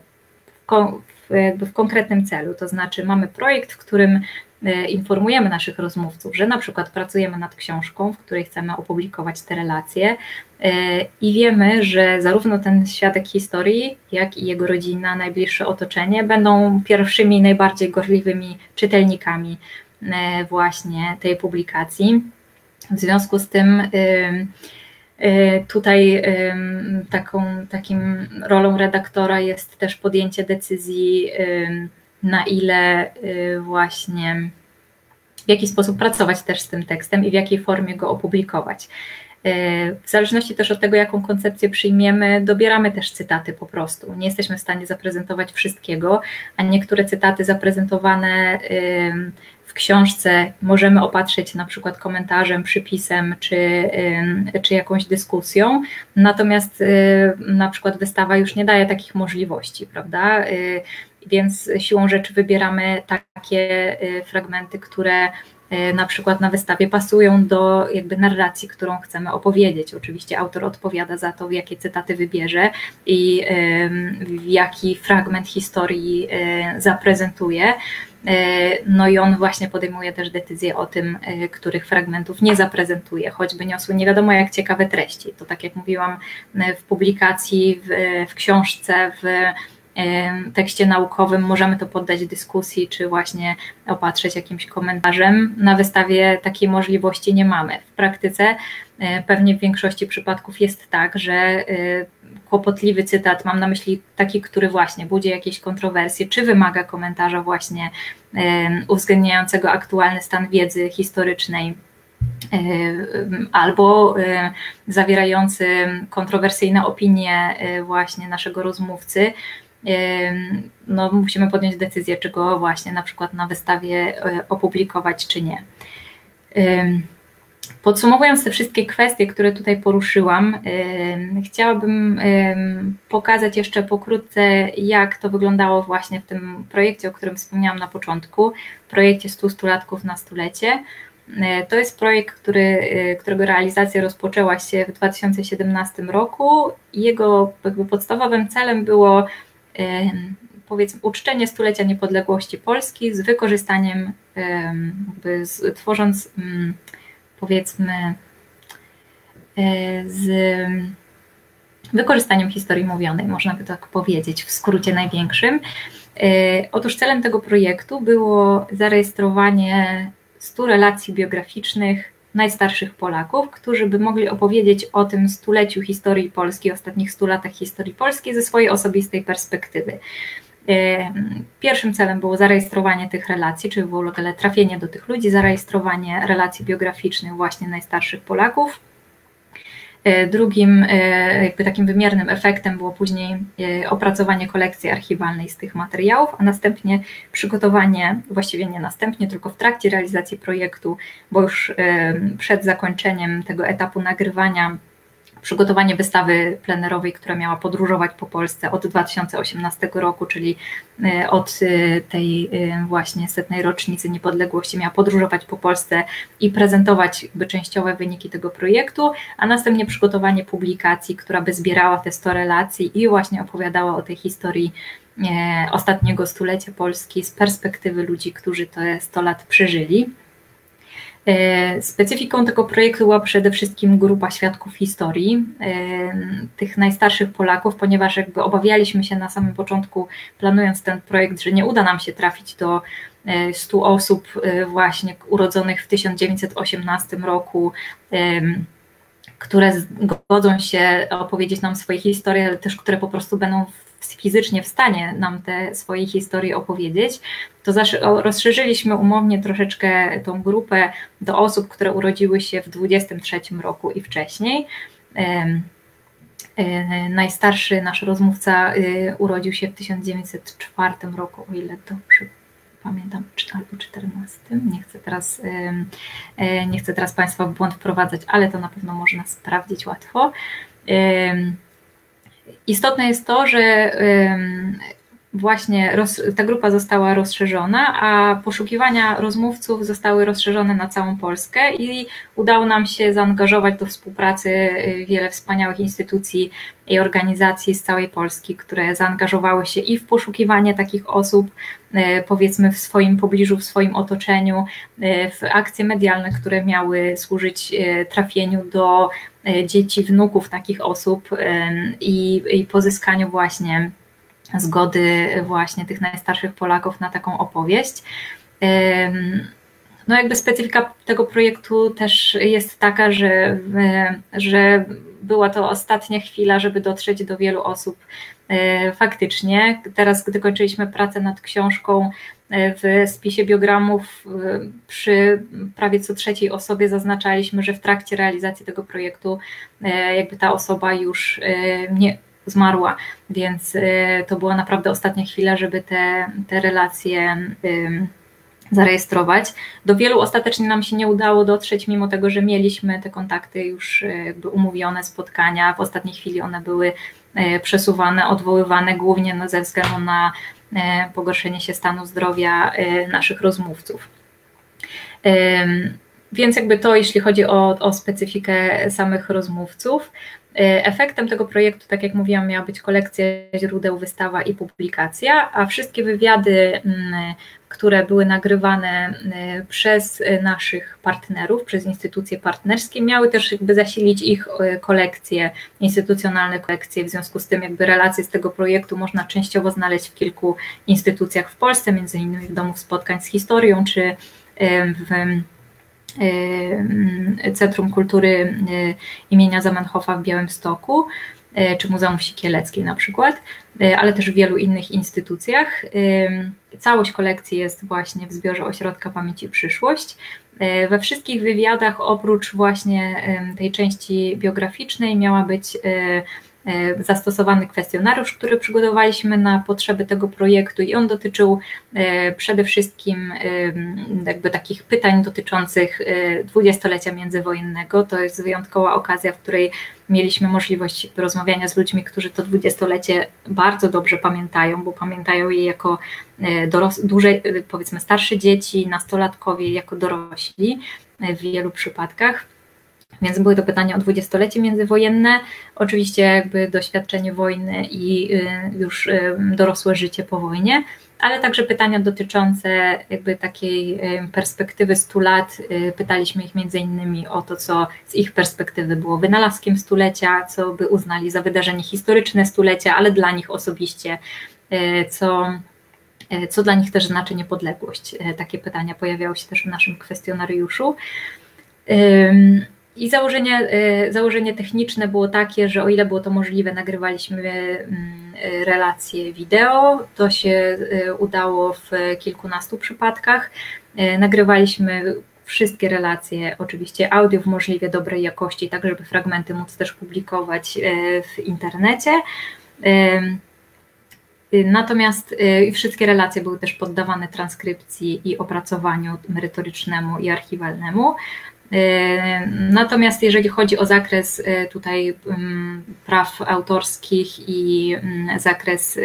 Speaker 2: w, w konkretnym celu, to znaczy mamy projekt, w którym E, informujemy naszych rozmówców, że na przykład pracujemy nad książką, w której chcemy opublikować te relacje e, i wiemy, że zarówno ten świadek historii, jak i jego rodzina, najbliższe otoczenie będą pierwszymi, najbardziej gorliwymi czytelnikami e, właśnie tej publikacji. W związku z tym Tutaj taką, takim rolą redaktora jest też podjęcie decyzji na ile właśnie w jaki sposób pracować też z tym tekstem i w jakiej formie go opublikować. Y, w zależności też od tego, jaką koncepcję przyjmiemy, dobieramy też cytaty po prostu. Nie jesteśmy w stanie zaprezentować wszystkiego, a niektóre cytaty zaprezentowane w książce możemy opatrzyć na przykład komentarzem, przypisem czy, czy jakąś dyskusją, natomiast na przykład wystawa już nie daje takich możliwości, prawda? Y, więc siłą rzeczy wybieramy takie y, fragmenty, które y, na przykład na wystawie pasują do jakby narracji, którą chcemy opowiedzieć. Oczywiście autor odpowiada za to, jakie cytaty wybierze i jaki fragment historii y, zaprezentuje. No i on właśnie podejmuje też decyzję o tym, których fragmentów nie zaprezentuje, choćby niosły nie wiadomo jak ciekawe treści. To tak jak mówiłam w publikacji, w, w książce, w tekście naukowym możemy to poddać dyskusji, czy właśnie opatrzeć jakimś komentarzem. Na wystawie takiej możliwości nie mamy. W praktyce e, pewnie w większości przypadków jest tak, że e, kłopotliwy cytat, mam na myśli taki, który właśnie budzi jakieś kontrowersje, czy wymaga komentarza właśnie uwzględniającego aktualny stan wiedzy historycznej e, albo zawierający kontrowersyjne opinie właśnie naszego rozmówcy, no, musimy podjąć decyzję, czy go właśnie na przykład na wystawie e, opublikować, czy nie. Podsumowując te wszystkie kwestie, które tutaj poruszyłam, chciałabym pokazać jeszcze pokrótce, jak to wyglądało właśnie w tym projekcie, o którym wspomniałam na początku, projekcie 100 stulatków na stulecie. To jest projekt, który, którego realizacja rozpoczęła się w 2017 roku. Jego jakby podstawowym celem było powiedzmy uczczenie stulecia niepodległości Polski z wykorzystaniem, jakby z, tworząc mm, powiedzmy e, z wykorzystaniem historii mówionej, można by tak powiedzieć, w skrócie największym. E, otóż celem tego projektu było zarejestrowanie 100 relacji biograficznych najstarszych Polaków, którzy by mogli opowiedzieć o tym stuleciu historii Polski, ostatnich 100 latach historii Polski ze swojej osobistej perspektywy. Pierwszym celem było zarejestrowanie tych relacji, czyli w ogóle trafienie do tych ludzi, zarejestrowanie relacji biograficznych właśnie najstarszych Polaków. E, drugim e, jakby takim wymiernym efektem było później e, opracowanie kolekcji archiwalnej z tych materiałów, a następnie przygotowanie, właściwie nie następnie, tylko w trakcie realizacji projektu, bo już przed zakończeniem tego etapu nagrywania przygotowanie wystawy plenerowej, która miała podróżować po Polsce od 2018 roku, czyli e, od e, tej e, właśnie setnej rocznicy niepodległości, miała podróżować po Polsce i prezentować jakby częściowe wyniki tego projektu, a następnie przygotowanie publikacji, która by zbierała te 100 relacji i właśnie opowiadała o tej historii ostatniego stulecia Polski z perspektywy ludzi, którzy te 100 lat przeżyli. E, specyfiką tego projektu była przede wszystkim grupa świadków historii, e, tych najstarszych Polaków, ponieważ jakby obawialiśmy się na samym początku, planując ten projekt, że nie uda nam się trafić do 100 e, osób właśnie urodzonych w 1918 roku, które zgodzą się opowiedzieć nam swoje historie, ale też które po prostu będą fizycznie w stanie nam te swoje historie opowiedzieć, to rozszerzyliśmy umownie troszeczkę tą grupę do osób, które urodziły się w 23 roku i wcześniej. E, najstarszy nasz rozmówca y, urodził się w 1904 roku, o ile dobrze pamiętam, albo 14. Nie chcę teraz, e, nie chcę teraz Państwa w błąd wprowadzać, ale to na pewno można sprawdzić łatwo. Istotne jest to, że właśnie ta grupa została rozszerzona, a poszukiwania rozmówców zostały rozszerzone na całą Polskę i udało nam się zaangażować do współpracy y, wiele wspaniałych instytucji i organizacji z całej Polski, które zaangażowały się i w poszukiwanie takich osób, y, powiedzmy w swoim pobliżu, w swoim otoczeniu, y, w akcje medialne, które miały służyć trafieniu do dzieci, wnuków takich osób i, i pozyskaniu właśnie zgody właśnie tych najstarszych Polaków na taką opowieść. No jakby specyfika tego projektu też jest taka, że, że była to ostatnia chwila, żeby dotrzeć do wielu osób e, faktycznie. Teraz, gdy kończyliśmy pracę nad książką, e, w spisie biogramów e, przy prawie co trzeciej osobie zaznaczaliśmy, że w trakcie realizacji tego projektu jakby ta osoba już nie zmarła, więc y, to była naprawdę ostatnia chwila, żeby te, te relacje zarejestrować. Do wielu ostatecznie nam się nie udało dotrzeć, mimo tego, że mieliśmy te kontakty już y, jakby umówione, spotkania. W ostatniej chwili one były y, przesuwane, odwoływane głównie no, ze względu na pogorszenie się stanu zdrowia naszych rozmówców. Więc jakby to, jeśli chodzi o, o specyfikę samych rozmówców. E, efektem tego projektu, tak jak mówiłam, miała być kolekcja źródeł, wystawa i publikacja, a wszystkie wywiady, mm, które były nagrywane mm, przez naszych partnerów, przez instytucje partnerskie, miały też jakby zasilić ich e, kolekcje, instytucjonalne kolekcje. W związku z tym, jakby relacje z tego projektu można częściowo znaleźć w kilku instytucjach w Polsce, między innymi w Domu Spotkań z Historią, czy w Centrum Kultury y, imienia Zamenhofa w Białymstoku, y, czy Muzeum Sikieleckiej na przykład, ale też w wielu innych instytucjach. Całość kolekcji jest właśnie w zbiorze Ośrodka Pamięci Przyszłość. We wszystkich wywiadach, oprócz właśnie tej części biograficznej, miała być zastosowany kwestionariusz, który przygotowaliśmy na potrzeby tego projektu i on dotyczył e, przede wszystkim e, jakby takich pytań dotyczących dwudziestolecia międzywojennego. To jest wyjątkowa okazja, w której mieliśmy możliwość rozmawiania z ludźmi, którzy to dwudziestolecie bardzo dobrze pamiętają, bo pamiętają je jako duże, powiedzmy starsze dzieci, nastolatkowie, jako dorośli. w wielu przypadkach. Więc były to pytania o dwudziestolecie międzywojenne, oczywiście jakby doświadczenie wojny i y, już y, dorosłe życie po wojnie, ale także pytania dotyczące jakby takiej y, perspektywy 100 lat. Pytaliśmy ich między innymi o to, co z ich perspektywy było wynalazkiem stulecia, co by uznali za wydarzenie historyczne stulecia, ale dla nich osobiście, co, co dla nich też znaczy niepodległość. Takie pytania pojawiały się też w naszym kwestionariuszu. I założenie, y, założenie techniczne było takie, że o ile było to możliwe, nagrywaliśmy mm, relacje wideo. To się y, udało w kilkunastu przypadkach. Y, nagrywaliśmy wszystkie relacje, oczywiście audio w możliwie dobrej jakości, tak żeby fragmenty móc też publikować w internecie. Natomiast wszystkie relacje były też poddawane transkrypcji i opracowaniu merytorycznemu i archiwalnemu. E, natomiast jeżeli chodzi o zakres e, tutaj mm, praw autorskich i mm, zakres e,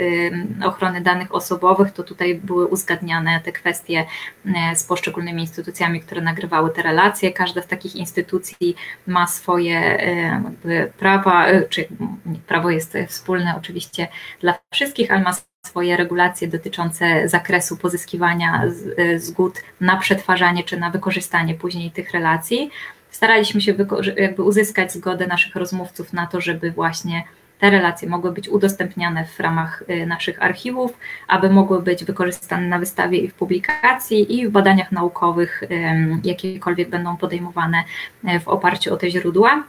Speaker 2: ochrony danych osobowych, to tutaj były uzgadniane te kwestie z poszczególnymi instytucjami, które nagrywały te relacje. Każda z takich instytucji ma swoje prawa, czy prawo jest wspólne oczywiście dla wszystkich, ale ma swoje regulacje dotyczące zakresu pozyskiwania e, zgód na przetwarzanie czy na wykorzystanie później tych relacji. Staraliśmy się jakby uzyskać zgodę naszych rozmówców na to, żeby właśnie te relacje mogły być udostępniane w ramach e, naszych archiwów, aby mogły być wykorzystane na wystawie i w publikacji i w badaniach naukowych, jakiekolwiek będą podejmowane e, w oparciu o te źródła.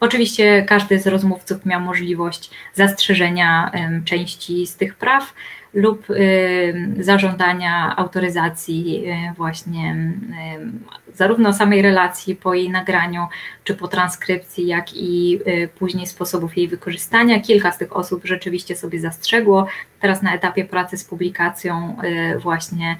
Speaker 2: Oczywiście każdy z rozmówców miał możliwość zastrzeżenia części z tych praw lub zażądania autoryzacji y, właśnie zarówno samej relacji po jej nagraniu, czy po transkrypcji, jak i y, później sposobów jej wykorzystania. Kilka z tych osób rzeczywiście sobie zastrzegło. Teraz na etapie pracy z publikacją y, właśnie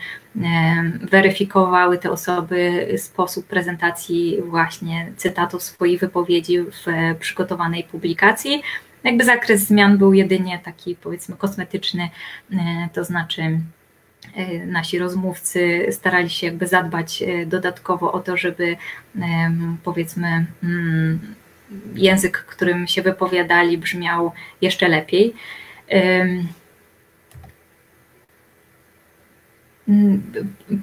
Speaker 2: weryfikowały te osoby sposób prezentacji właśnie cytatów swojej wypowiedzi w przygotowanej publikacji. Jakby zakres zmian był jedynie taki powiedzmy kosmetyczny, e, to znaczy e, nasi rozmówcy starali się jakby zadbać e, dodatkowo o to, żeby powiedzmy mm, język, którym się wypowiadali, brzmiał jeszcze lepiej.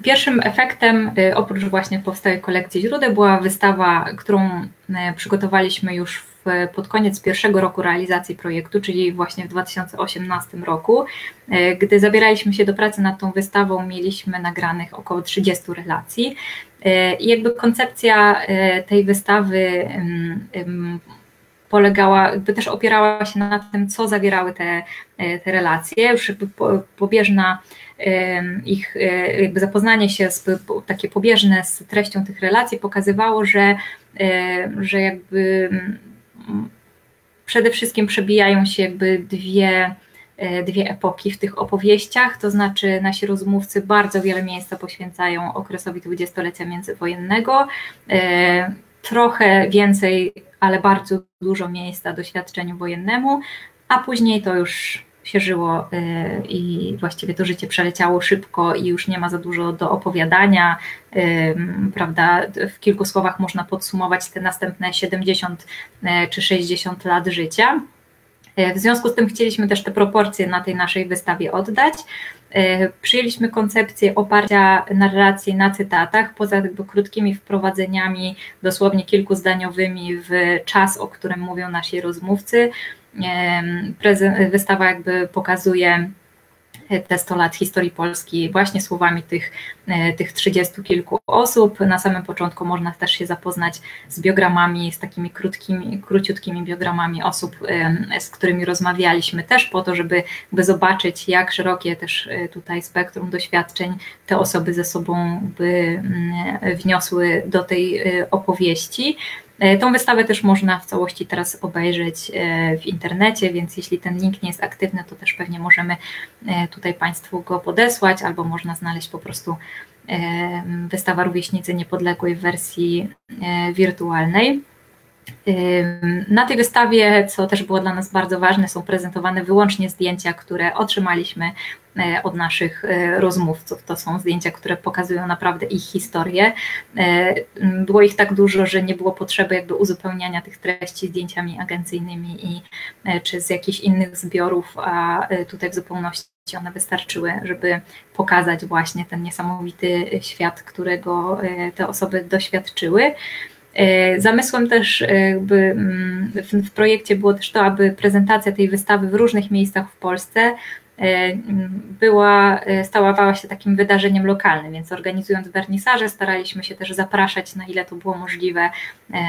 Speaker 2: Pierwszym efektem, oprócz właśnie powstałej kolekcji źródeł, była wystawa, którą przygotowaliśmy już w pod koniec pierwszego roku realizacji projektu, czyli właśnie w 2018 roku. E, gdy zabieraliśmy się do pracy nad tą wystawą, mieliśmy nagranych około 30 relacji. E, I jakby koncepcja e, tej wystawy polegała, jakby też opierała się na tym, co zawierały te, te relacje. Już jakby pobieżna ich jakby zapoznanie się z, takie pobieżne z treścią tych relacji pokazywało, że, że jakby przede wszystkim przebijają się jakby dwie, e, dwie epoki w tych opowieściach, to znaczy nasi rozmówcy bardzo wiele miejsca poświęcają okresowi dwudziestolecia międzywojennego, e, trochę więcej, ale bardzo dużo miejsca doświadczeniu wojennemu, a później to już się żyło y, i właściwie to życie przeleciało szybko i już nie ma za dużo do opowiadania, y, prawda? W kilku słowach można podsumować te następne 70 y, czy 60 lat życia. W związku z tym chcieliśmy też te proporcje na tej naszej wystawie oddać. Przyjęliśmy koncepcję oparcia narracji na cytatach, poza jakby krótkimi wprowadzeniami, dosłownie kilkuzdaniowymi w czas, o którym mówią nasi rozmówcy wystawa jakby pokazuje te 100 lat historii Polski właśnie słowami tych, e, tych 30 kilku osób. Na samym początku można też się zapoznać z biogramami, z takimi krótkimi, króciutkimi biogramami osób, z którymi rozmawialiśmy też po to, żeby, zobaczyć, jak szerokie też e, tutaj spektrum doświadczeń te osoby ze sobą by mm, wniosły do tej e, opowieści. E, tą wystawę też można w całości teraz obejrzeć e, w internecie, więc jeśli ten link nie jest aktywny, to też pewnie możemy e, tutaj Państwu go podesłać, albo można znaleźć po prostu wystawa Rówieśnicy Niepodległej w wersji wirtualnej. Na tej wystawie, co też było dla nas bardzo ważne, są prezentowane wyłącznie zdjęcia, które otrzymaliśmy od naszych e, rozmówców. To są zdjęcia, które pokazują naprawdę ich historię. E, było ich tak dużo, że nie było potrzeby jakby uzupełniania tych treści zdjęciami agencyjnymi i czy z jakichś innych zbiorów, a tutaj w zupełności one wystarczyły, żeby pokazać właśnie ten niesamowity świat, którego te osoby doświadczyły. E, zamysłem też e, mm, w, projekcie było też to, aby prezentacja tej wystawy w różnych miejscach w Polsce e, była, stawała się takim wydarzeniem lokalnym, więc organizując wernisaże staraliśmy się też zapraszać, na ile to było możliwe,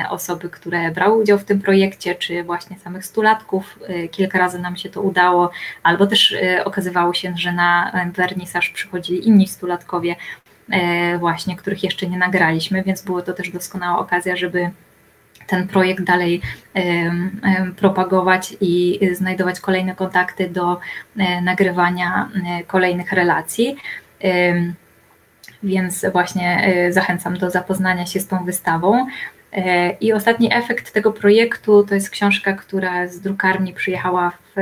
Speaker 2: osoby, które brały udział w tym projekcie, czy właśnie samych stulatków. Kilka razy nam się to udało, albo też okazywało się, że na wernisaż przychodzili inni stulatkowie, E, właśnie, których jeszcze nie nagraliśmy, więc było to też doskonała okazja, żeby ten projekt dalej propagować i znajdować kolejne kontakty do e, nagrywania e, kolejnych relacji. Więc właśnie zachęcam do zapoznania się z tą wystawą. I ostatni efekt tego projektu to jest książka, która z drukarni przyjechała w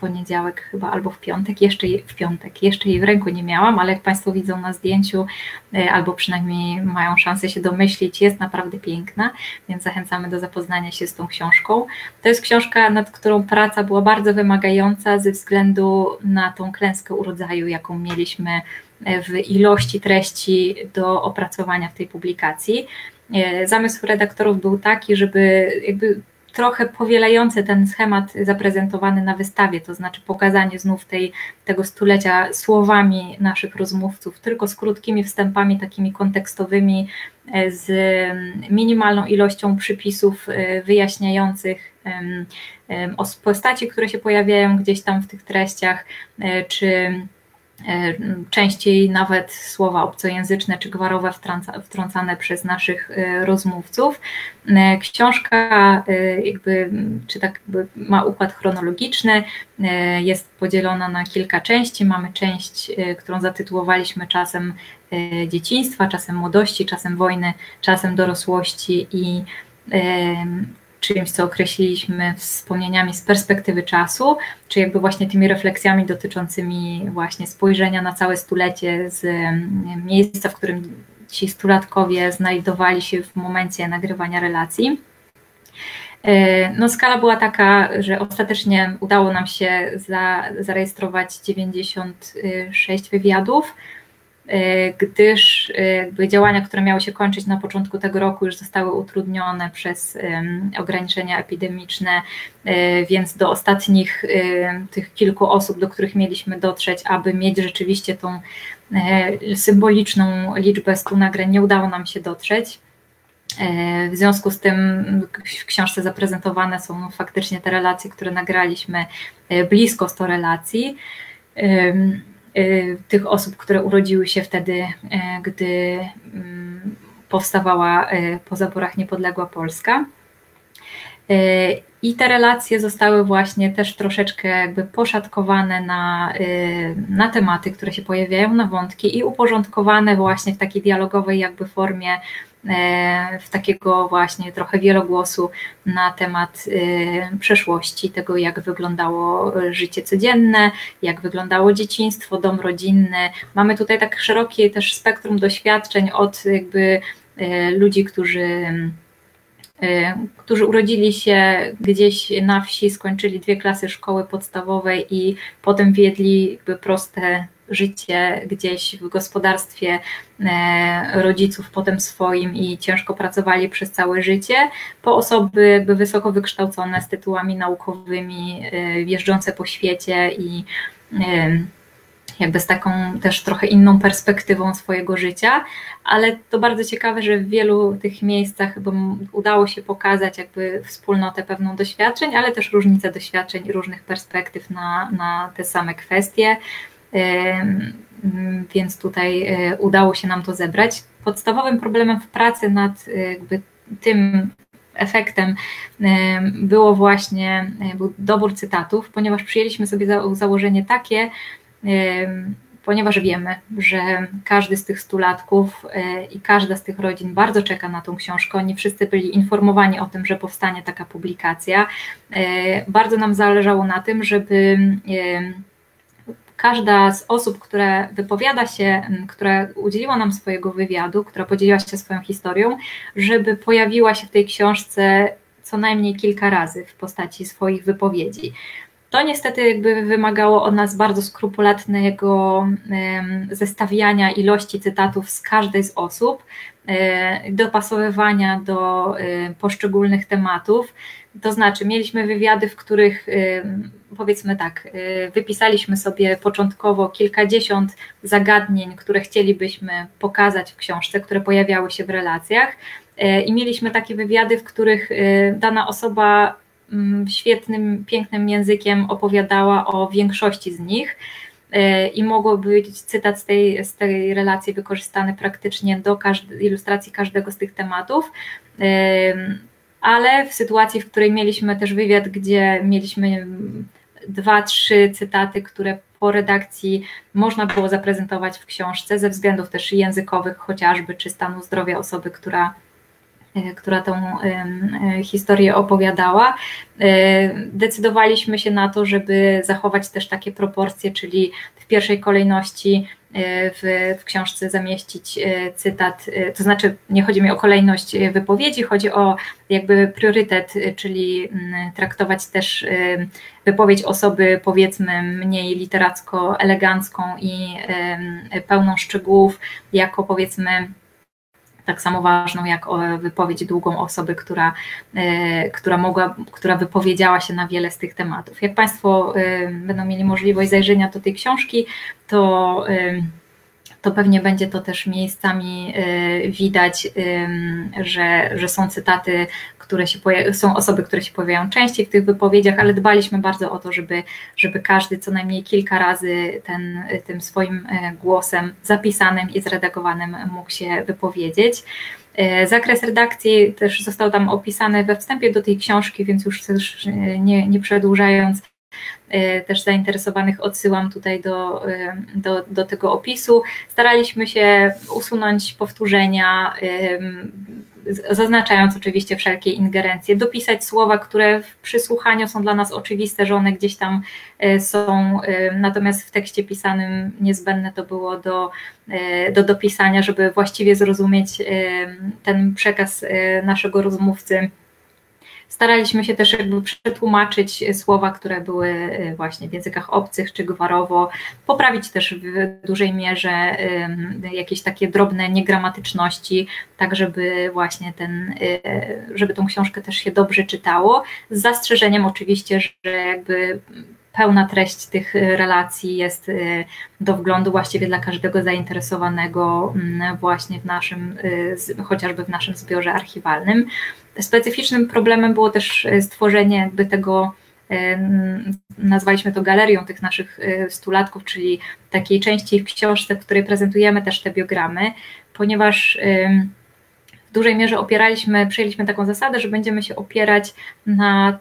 Speaker 2: poniedziałek chyba albo w piątek, jeszcze w piątek, jeszcze jej w ręku nie miałam, ale jak Państwo widzą na zdjęciu, e, albo przynajmniej mają szansę się domyślić, jest naprawdę piękna, więc zachęcamy do zapoznania się z tą książką. To jest książka, nad którą praca była bardzo wymagająca ze względu na tą klęskę urodzaju, jaką mieliśmy e, w ilości treści do opracowania w tej publikacji. E, zamysł redaktorów był taki, żeby jakby trochę powielające ten schemat zaprezentowany na wystawie, to znaczy pokazanie znów tej, tego stulecia słowami naszych rozmówców, tylko z krótkimi wstępami takimi kontekstowymi, e, z minimalną ilością przypisów e, wyjaśniających o postaci, które się pojawiają gdzieś tam w tych treściach, e, czy częściej nawet słowa obcojęzyczne czy gwarowe wtrącane przez naszych e, rozmówców. E, książka jakby, czy tak jakby ma układ chronologiczny, jest podzielona na kilka części. Mamy część, którą zatytułowaliśmy czasem dzieciństwa, czasem młodości, czasem wojny, czasem dorosłości i czymś, co określiliśmy wspomnieniami z perspektywy czasu, czy jakby właśnie tymi refleksjami dotyczącymi właśnie spojrzenia na całe stulecie z miejsca, w którym ci stulatkowie znajdowali się w momencie nagrywania relacji. E, no, skala była taka, że ostatecznie udało nam się za, zarejestrować 96 wywiadów gdyż e, jakby działania, które miały się kończyć na początku tego roku, już zostały utrudnione przez ograniczenia epidemiczne, e, więc do ostatnich tych kilku osób, do których mieliśmy dotrzeć, aby mieć rzeczywiście tą symboliczną liczbę stu nagrań, nie udało nam się dotrzeć. W związku z tym w książce zaprezentowane są faktycznie te relacje, które nagraliśmy blisko 100 relacji. Y, tych osób, które urodziły się wtedy, y, gdy mm, powstawała y, po zaborach niepodległa Polska. I te relacje zostały właśnie też troszeczkę jakby poszatkowane na, na tematy, które się pojawiają, na wątki i uporządkowane właśnie w takiej dialogowej jakby formie w takiego właśnie trochę wielogłosu na temat e, przeszłości, tego jak wyglądało życie codzienne, jak wyglądało dzieciństwo, dom rodzinny. Mamy tutaj tak szerokie też spektrum doświadczeń od jakby e, ludzi, którzy którzy urodzili się gdzieś na wsi, skończyli dwie klasy szkoły podstawowej i potem wiedli proste życie gdzieś w gospodarstwie e, rodziców, potem swoim i ciężko pracowali przez całe życie, po osoby wysoko wykształcone z tytułami naukowymi, e, jeżdżące po świecie i e, jakby z taką też trochę inną perspektywą swojego życia, ale to bardzo ciekawe, że w wielu tych miejscach udało się pokazać jakby wspólnotę pewną doświadczeń, ale też różnice doświadczeń różnych perspektyw na, na te same kwestie więc tutaj e, udało się nam to zebrać. Podstawowym problemem w pracy nad e, tym efektem było właśnie e, był dobór cytatów, ponieważ przyjęliśmy sobie założenie takie, ponieważ wiemy, że każdy z tych stulatków i każda z tych rodzin bardzo czeka na tą książkę. Oni wszyscy byli informowani o tym, że powstanie taka publikacja. Bardzo nam zależało na tym, żeby każda z osób, która wypowiada się, która udzieliła nam swojego wywiadu, która podzieliła się swoją historią, żeby pojawiła się w tej książce co najmniej kilka razy w postaci swoich wypowiedzi. To niestety jakby wymagało od nas bardzo skrupulatnego zestawiania ilości cytatów z każdej z osób, e, dopasowywania do e, poszczególnych tematów. To znaczy, mieliśmy wywiady, w których powiedzmy tak, wypisaliśmy sobie początkowo kilkadziesiąt zagadnień, które chcielibyśmy pokazać w książce, które pojawiały się w relacjach. E, I mieliśmy takie wywiady, w których dana osoba Mm, świetnym, pięknym językiem opowiadała o większości z nich i mogłoby być cytat z tej, z tej relacji wykorzystany praktycznie do każdej, ilustracji każdego z tych tematów. Ale w sytuacji, w której mieliśmy też wywiad, gdzie mieliśmy dwa, trzy cytaty, które po redakcji można było zaprezentować w książce ze względów też językowych chociażby, czy stanu zdrowia osoby, która E, która tą e, historię opowiadała, e, decydowaliśmy się na to, żeby zachować też takie proporcje, czyli w pierwszej kolejności w, w, książce zamieścić cytat, to znaczy nie chodzi mi o kolejność wypowiedzi, chodzi o jakby priorytet, czyli traktować też wypowiedź osoby powiedzmy mniej literacko-elegancką i pełną szczegółów jako powiedzmy tak samo ważną jak wypowiedź długą osoby, która, e, która mogła, która wypowiedziała się na wiele z tych tematów. Jak Państwo e, będą mieli możliwość zajrzenia do tej książki, to e, to pewnie będzie to też miejscami widać, że, że są cytaty które się są osoby, które się pojawiają częściej w tych wypowiedziach, ale dbaliśmy bardzo o to, żeby, żeby każdy co najmniej kilka razy ten, tym swoim e, głosem zapisanym i zredagowanym mógł się wypowiedzieć. E, zakres redakcji też został tam opisany we wstępie do tej książki, więc już nie, nie przedłużając, też zainteresowanych odsyłam tutaj do, do, do tego opisu. Staraliśmy się usunąć powtórzenia, zaznaczając oczywiście wszelkie ingerencje, dopisać słowa, które przy słuchaniu są dla nas oczywiste, że one gdzieś tam e, są, e, natomiast w tekście pisanym niezbędne to było do, e, do dopisania, żeby właściwie zrozumieć ten przekaz naszego rozmówcy Staraliśmy się też jakby przetłumaczyć słowa, które były y, właśnie w językach obcych czy gwarowo, poprawić też w dużej mierze jakieś takie drobne niegramatyczności, tak żeby właśnie ten, y, żeby tą książkę też się dobrze czytało, z zastrzeżeniem oczywiście, że jakby pełna treść tych relacji jest y, do wglądu właściwie dla każdego zainteresowanego mm, właśnie w naszym, chociażby w naszym zbiorze archiwalnym. Specyficznym problemem było też e, stworzenie jakby tego, e, nazwaliśmy to galerią tych naszych e, stulatków, czyli takiej części w książce, w której prezentujemy też te biogramy, ponieważ w dużej mierze opieraliśmy, przyjęliśmy taką zasadę, że będziemy się opierać na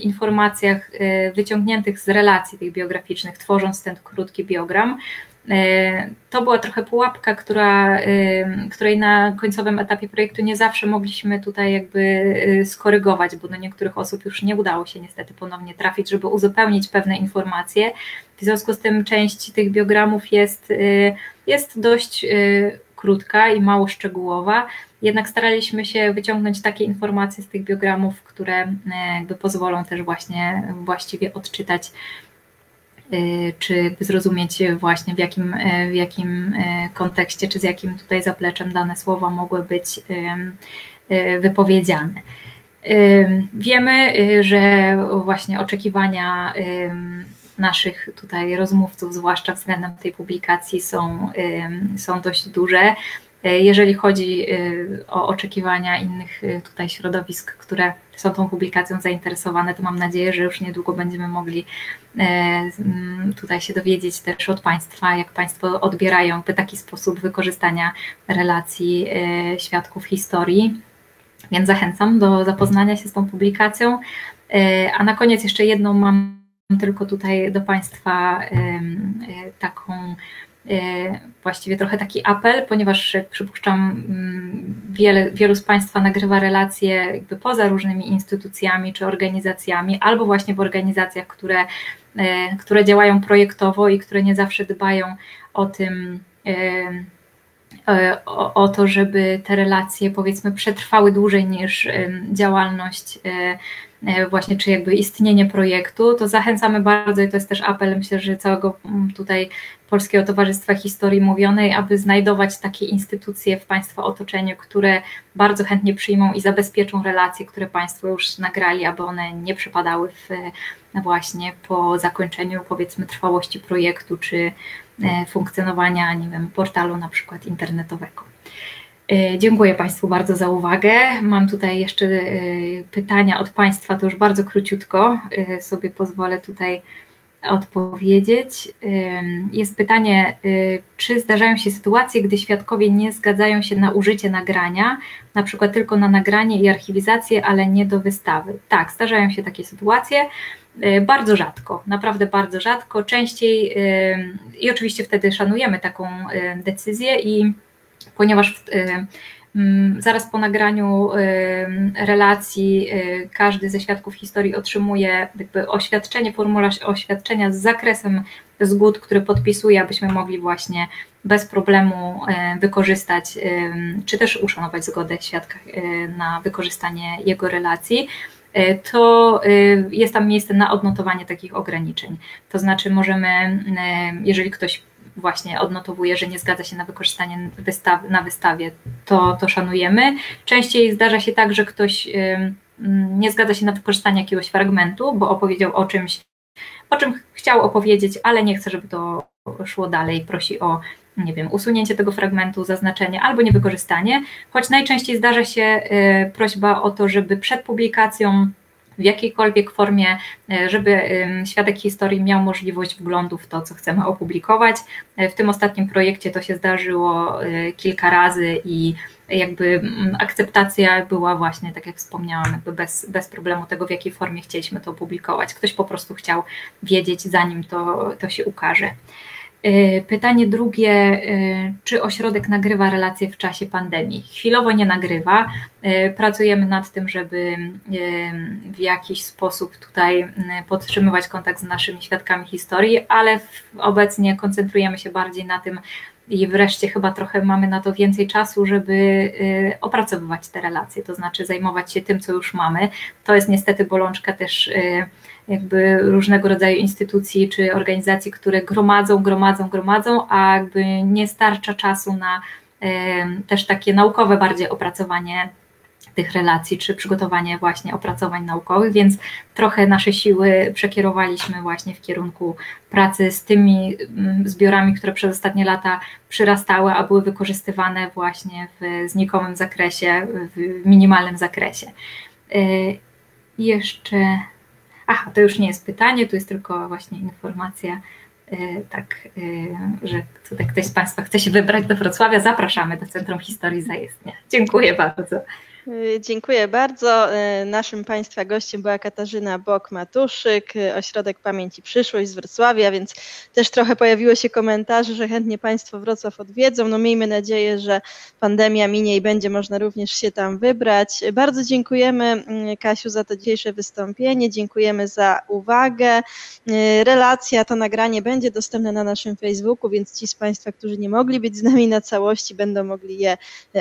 Speaker 2: informacjach wyciągniętych z relacji tych biograficznych, tworząc ten krótki biogram. E, to była trochę pułapka, która, e, której na końcowym etapie projektu nie zawsze mogliśmy tutaj jakby e, skorygować, bo do niektórych osób już nie udało się niestety ponownie trafić, żeby uzupełnić pewne informacje. W związku z tym część tych biogramów jest, jest dość krótka i mało szczegółowa, jednak staraliśmy się wyciągnąć takie informacje z tych biogramów, które jakby pozwolą też właśnie właściwie odczytać czy zrozumieć właśnie w jakim, y, w jakim y, kontekście, czy z jakim tutaj zapleczem dane słowa mogły być wypowiedziane. Wiemy, że właśnie oczekiwania naszych tutaj rozmówców, zwłaszcza względem tej publikacji, są, są dość duże. Jeżeli chodzi o oczekiwania innych tutaj środowisk, które są tą publikacją zainteresowane, to mam nadzieję, że już niedługo będziemy mogli e, mm, tutaj się dowiedzieć też od Państwa, jak Państwo odbierają taki sposób wykorzystania relacji e, świadków historii. Więc zachęcam do zapoznania się z tą publikacją. E, a na koniec jeszcze jedną mam tylko tutaj do Państwa taką właściwie trochę taki apel, ponieważ przypuszczam, mm, wiele, wielu z Państwa nagrywa relacje jakby poza różnymi instytucjami czy organizacjami, albo właśnie w organizacjach, które, które działają projektowo i które nie zawsze dbają o tym, o, o, to, żeby te relacje powiedzmy przetrwały dłużej niż działalność właśnie, czy jakby istnienie projektu, to zachęcamy bardzo i to jest też apel, myślę, że całego mm, tutaj Polskiego Towarzystwa Historii Mówionej, aby znajdować takie instytucje w Państwa otoczeniu, które bardzo chętnie przyjmą i zabezpieczą relacje, które Państwo już nagrali, aby one nie przypadały w, no właśnie po zakończeniu powiedzmy trwałości projektu, czy e, funkcjonowania, nie wiem, portalu na przykład internetowego. E, dziękuję Państwu bardzo za uwagę. Mam tutaj jeszcze e, pytania od Państwa, to już bardzo króciutko e, sobie pozwolę tutaj odpowiedzieć. Jest pytanie, czy zdarzają się sytuacje, gdy świadkowie nie zgadzają się na użycie nagrania, na przykład tylko na nagranie i archiwizację, ale nie do wystawy? Tak, zdarzają się takie sytuacje. Bardzo rzadko, naprawdę bardzo rzadko. Częściej i oczywiście wtedy szanujemy taką decyzję i ponieważ y, mm, zaraz po nagraniu y, relacji y, każdy ze świadków historii otrzymuje jakby oświadczenie, formularz oświadczenia z zakresem zgód, który podpisuje, abyśmy mogli właśnie bez problemu wykorzystać, czy też uszanować zgodę świadka na wykorzystanie jego relacji to jest tam miejsce na odnotowanie takich ograniczeń. To znaczy, możemy, jeżeli ktoś właśnie odnotowuje, że nie zgadza się na wykorzystanie wystaw, na wystawie, to, to szanujemy. Częściej zdarza się tak, że ktoś nie zgadza się na wykorzystanie jakiegoś fragmentu, bo opowiedział o czymś, o czym chciał opowiedzieć, ale nie chce, żeby to szło dalej, prosi o nie wiem, usunięcie tego fragmentu, zaznaczenie albo niewykorzystanie, choć najczęściej zdarza się y, prośba o to, żeby przed publikacją w jakiejkolwiek formie, e, żeby świadek historii miał możliwość wglądu w to, co chcemy opublikować. E, w tym ostatnim projekcie to się zdarzyło e, kilka razy i jakby akceptacja była właśnie, tak jak wspomniałam, jakby bez, bez problemu tego, w jakiej formie chcieliśmy to opublikować. Ktoś po prostu chciał wiedzieć, zanim to, to się ukaże. Y, pytanie drugie, y, czy ośrodek nagrywa relacje w czasie pandemii? Chwilowo nie nagrywa. Y, pracujemy nad tym, żeby w jakiś sposób tutaj podtrzymywać kontakt z naszymi świadkami historii, ale obecnie koncentrujemy się bardziej na tym, i wreszcie chyba trochę mamy na to więcej czasu, żeby opracowywać te relacje, to znaczy zajmować się tym, co już mamy. To jest niestety bolączka też jakby różnego rodzaju instytucji czy organizacji, które gromadzą, gromadzą, gromadzą, a jakby nie starcza czasu na też takie naukowe bardziej opracowanie tych relacji, czy przygotowanie właśnie opracowań naukowych, więc trochę nasze siły przekierowaliśmy właśnie w kierunku pracy z tymi mm, zbiorami, które przez ostatnie lata przyrastały, a były wykorzystywane właśnie w znikomym zakresie, w minimalnym zakresie. Y, jeszcze aha, to już nie jest pytanie, to jest tylko właśnie informacja, e, tak, e, że tutaj ktoś z Państwa chce się wybrać do Wrocławia, zapraszamy do Centrum Historii Zajezdnia. Dziękuję bardzo.
Speaker 1: Y, dziękuję bardzo. Y, naszym Państwa gościem była Katarzyna Bok-Matuszyk, y, Ośrodek Pamięci Przyszłość z Wrocławia, więc też trochę pojawiło się komentarze, że chętnie Państwo Wrocław odwiedzą. No miejmy nadzieję, że pandemia minie i będzie można również się tam wybrać. Bardzo dziękujemy Kasiu za to dzisiejsze wystąpienie, dziękujemy za uwagę. Relacja, to nagranie będzie dostępne na naszym Facebooku, więc ci z Państwa, którzy nie mogli być z nami na całości, będą mogli je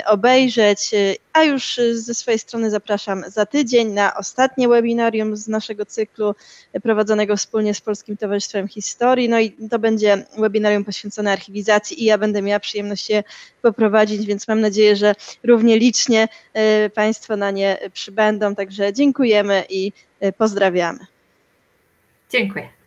Speaker 1: obejrzeć, a już ze swojej strony zapraszam za tydzień na ostatnie webinarium z naszego cyklu prowadzonego wspólnie z Polskim Towarzystwem Historii. No i to będzie webinarium poświęcone archiwizacji i ja będę miała przyjemność je poprowadzić, więc mam nadzieję, że równie licznie e, Państwo na nie przybędą. Także dziękujemy i pozdrawiamy.
Speaker 2: Dziękuję.